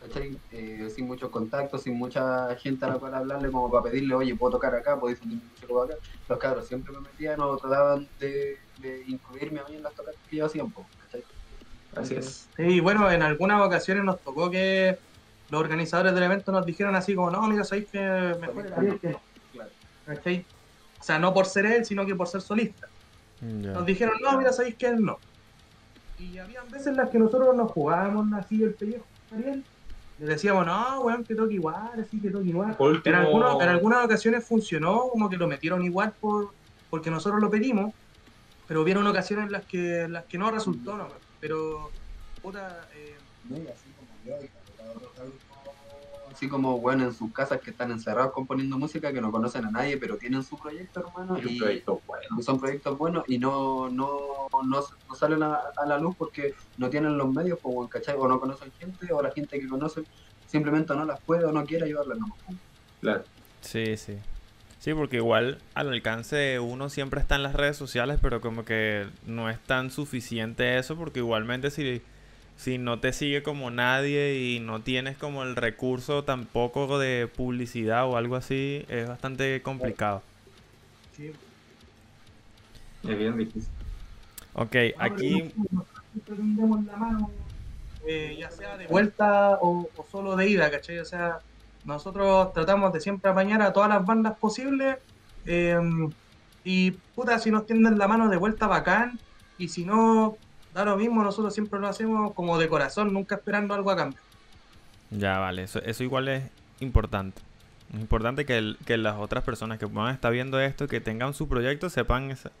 ¿Cachai? Eh, sin muchos contactos, sin mucha gente a la cual hablarle, como para pedirle, oye, puedo tocar acá, puedo difundir música acá. Los cabros siempre me metían o trataban de, de incluirme a mí en las tocatas que yo hacía, pues, ¿cachai? Así es. Sí, bueno, en algunas ocasiones nos tocó que los organizadores del evento nos dijeron así como, no, mira, sabéis que mejor que. Claro. ¿Cachai? O sea, no por ser él, sino que por ser solista. Nos dijeron, no, mira, sabéis que él no. Y habían veces en las que nosotros nos jugábamos así el pellejo Ariel. Le decíamos, no, weón, que toque igual, así que toque igual. Por En, último, algunos- en algunas ocasiones funcionó, como que lo metieron igual por porque nosotros lo pedimos, pero hubieron ocasiones en las que, en las que no resultó, no, pero, puta, eh, No, y así como yo, así como bueno en sus casas que están encerrados componiendo música que no conocen a nadie pero tienen su proyecto hermano y y, proyecto bueno. y son proyectos buenos y no no, no, no salen a, a la luz porque no tienen los medios como ¿cachai? o no conocen gente o la gente que conocen simplemente no las puede o no quiere ayudarlas no Claro. Sí, sí. Sí, porque igual al alcance de uno siempre está en las redes sociales, pero como que no es tan suficiente eso, porque igualmente si, si no te sigue como nadie y no tienes como el recurso tampoco de publicidad o algo así, es bastante complicado. sí. Es bien difícil. Ok, aquí... nosotros la mano, eh, ya sea de vuelta o, o solo de ida, ¿cachai? O sea, nosotros tratamos de siempre apañar a todas las bandas posibles. eh, y puta, si nos tienden la mano de vuelta, bacán. Y si no, da lo mismo, nosotros siempre lo hacemos como de corazón, nunca esperando algo a cambio. Ya, vale, eso, eso igual es importante. Es importante que, el- que las otras personas que puedan estar viendo esto, que tengan su proyecto, sepan esa-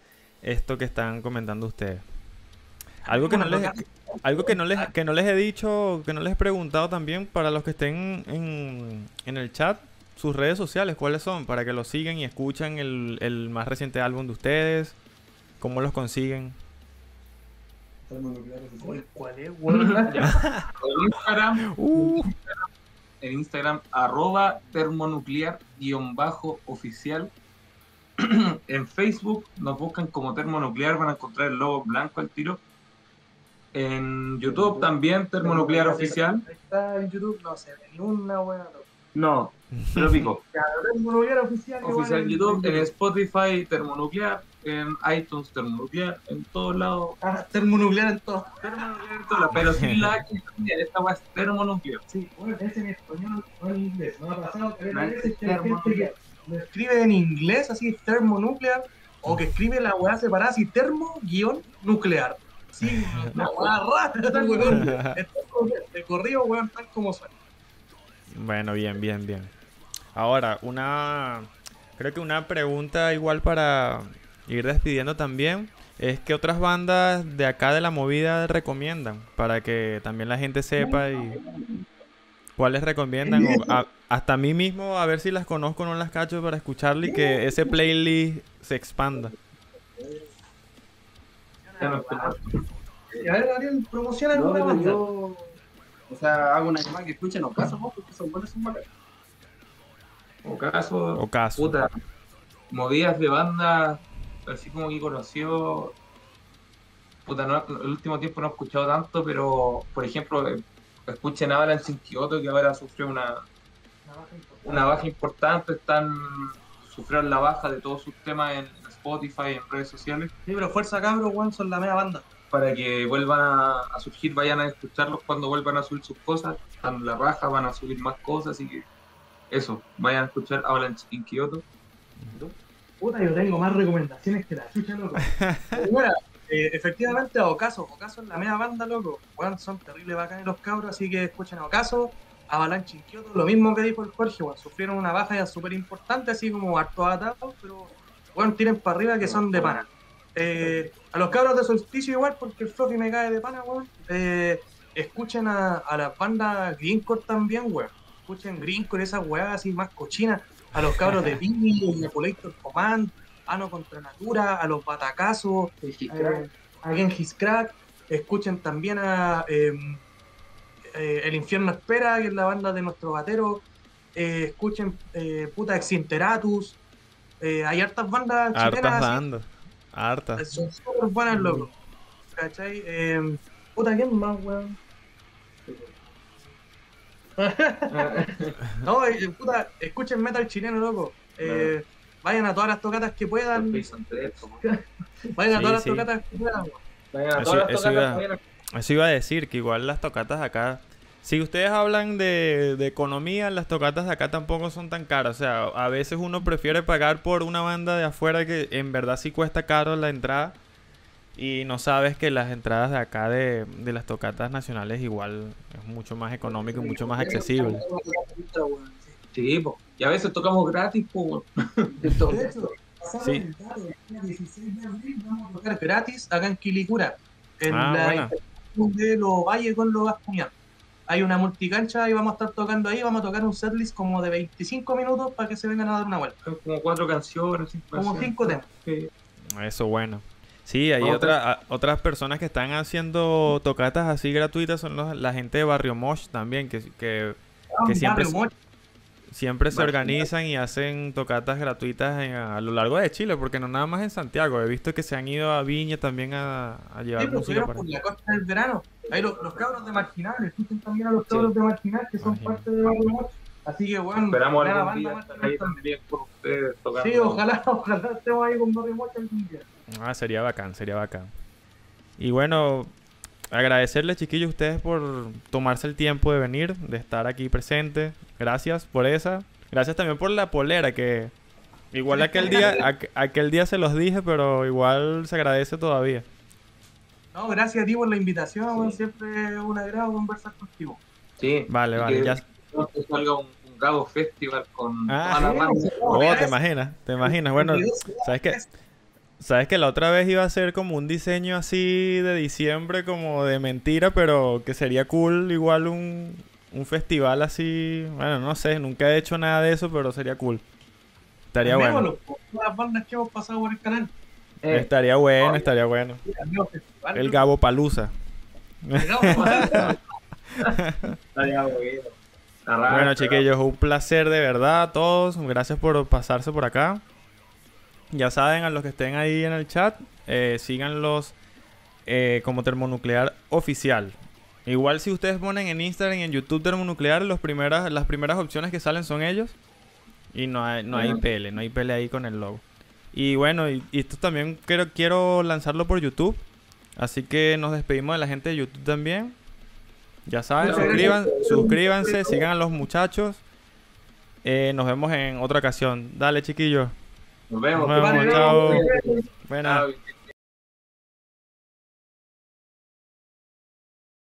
esto que están comentando ustedes. Algo que no les, algo que no les, que no les he dicho, que no les he preguntado también para los que estén en, en el chat, sus redes sociales, ¿cuáles son? Para que los sigan y escuchen el, el más reciente álbum de ustedes, cómo los consiguen. Uy, ¿Cuál es, weón? En Instagram, Uh, en Instagram, arroba termonuclear guion bajo oficial. en Facebook nos buscan como termonuclear, van a encontrar el logo blanco al tiro. En YouTube también, termonuclear oficial. Está en YouTube, no sé, ni una weón. No, pero pico. Termonuclear oficial. Oficial en- YouTube, en en Spotify, termonuclear, en iTunes, termonuclear, en todos lados. Ah, termonuclear en todo. Termonuclear en todos lados, pero sin la H, esta weá es termonuclear. Sí, bueno, es en español o en inglés. No ha pasado hay es veces que hay gente termonuclear. que lo escribe en inglés, así termonuclear, o que escribe la weá separada así termo-nuclear. Sí, la weá rara, weón. Esto es de corrido, weón, tal como suena. Bueno, bien, bien, bien. Ahora, una. Creo que una pregunta igual para ir despidiendo también. Es que otras bandas de acá de la movida recomiendan. Para que también la gente sepa y. ¿Cuáles recomiendan? O a- hasta a mí mismo, a ver si las conozco o no las cacho para escucharle y que ese playlist se expanda. Y a ver, Gabriel, promociona No, alguna banda. yo, o sea, hago una llamada que escuchen vos, porque son buenos, son bacanas. O caso, O caso. puta, movidas de banda, así como que conoció. Puta, no, el último tiempo no he escuchado tanto, pero por ejemplo, eh, escuchen Avalanche en Kyoto, que ahora sufrió una, una baja importante, están sufrieron la baja de todos sus temas en Spotify, en redes sociales, Sí, pero Fuerza Cabros, weón, son la media banda. para que vuelvan a, a surgir, vayan a escucharlos cuando vuelvan a subir sus cosas, están en la raja, van a subir más cosas, así que eso, vayan a escuchar Avalanche en Kyoto. Puta, yo tengo más recomendaciones que la chucha, loco. Primera, eh, efectivamente, a Ocaso. Ocaso es la media banda, loco. Weón, son terribles bacanes los cabros, así que escuchen a Ocaso. Avalanche en Kyoto, lo mismo que dijo el Jorge, weón. Sufrieron una baja ya súper importante, así como harto atados, pero, weón, tiren para arriba que son de pana. Eh, a los cabros de solsticio igual, porque el Fluffy me cae de pana, weón. Eh, escuchen a, a las bandas Greencore también, weón. Escuchen Greencore, esas weas así más cochinas. A los cabros de Billy, Ejaculator Command, Ano contra Natura, a los Batacazos, eh, a Genghis Crack. Escuchen también a eh, eh, El Infierno Espera, que es la banda de nuestro batero. Eh, escuchen eh, puta Exinteratus. Eh, hay hartas bandas Hartas bandas. Hartas. son súper buenas, loco. ¿Cachai? Eh, puta, ¿quién más, weón? no, eh, puta, escuchen metal chileno, loco. Eh, Vayan a todas las tocatas que puedan. Vayan a Sí, todas las tocatas que puedan. Vayan a Eso- todas las tocatas, iba- vayan a- Eso iba a decir, que igual las tocatas acá... Si ustedes hablan de, de economía, las tocatas de acá tampoco son tan caras. O sea, a veces uno prefiere pagar por una banda de afuera que en verdad sí cuesta caro la entrada. Y no sabes que las entradas de acá de, de las tocatas nacionales igual es mucho más económico y mucho más accesible. Sí, po. Y a veces tocamos gratis, po. Sí. el dato, el día 16 de abril vamos a tocar gratis acá en Quilicura, en Ah, la intersección de los valles con los Gascuñán. Hay una multicancha y vamos a estar tocando ahí, vamos a tocar un setlist como de 25 minutos para que se vengan a dar una vuelta. Como cuatro canciones, cinco Como canciones. cinco temas. Sí. Eso bueno. Sí, hay Otra- a- otras personas que están haciendo tocatas así gratuitas, son los- la gente de Barrio Mosh también, que, que Que siempre Barrio siempre se organizan y hacen tocatas gratuitas en- a lo largo de Chile, porque no nada más en Santiago. He visto que se han ido a Viña también a, a sí, llevar pero música estuvieron para por la costa del verano. Ahí los, los cabros de Marginal, escuchen también a los cabros de Marginal que son parte de Barrio Moch. Así que bueno, Esperamos algún día banda estar ahí también con ustedes tocando. Sí, ojalá, ojalá estemos ahí con Barry Watch algún día. Ah, sería bacán, sería bacán. Y bueno, agradecerles, chiquillos, a ustedes por tomarse el tiempo de venir, de estar aquí presente. Gracias por esa. Gracias también por la polera, que igual aquel día, aqu- aquel día se los dije, pero igual se agradece todavía. No, gracias a ti por la invitación, siempre es un agrado conversar contigo. Sí. Vale, y vale, que ya. pronto salga un, un Gabo Festival con Ah, bandas. Oh, te imaginas, te imaginas. Bueno, ¿sabes qué? Sabes que la otra vez iba a ser como un diseño así de diciembre, como de mentira, pero que sería cool, igual un, un festival así. Bueno, no sé, nunca he hecho nada de eso, pero sería cool. Estaría bueno. Las bandas que hemos pasado por el canal. Eh, Estaría bueno, estaría bueno. El. Gabo Palusa. Llegamos, weón. Estaría bueno. Bueno, chiquillos, un placer de verdad a todos. Gracias por pasarse por acá. Ya saben, a los que estén ahí en el chat, eh, síganlos eh, como termonuclear oficial. Igual si ustedes ponen en Instagram y en YouTube termonuclear, los primeras, las primeras opciones que salen son ellos. Y no hay, no hay no hay pele ahí con el logo. Y bueno, y, y esto también quiero, quiero lanzarlo por YouTube. Así que nos despedimos de la gente de YouTube también. Ya saben, suscriban, suscríbanse, sigan a los muchachos. Eh, nos vemos en otra ocasión. Dale, chiquillos. Nos vemos. Nos vemos. Chao.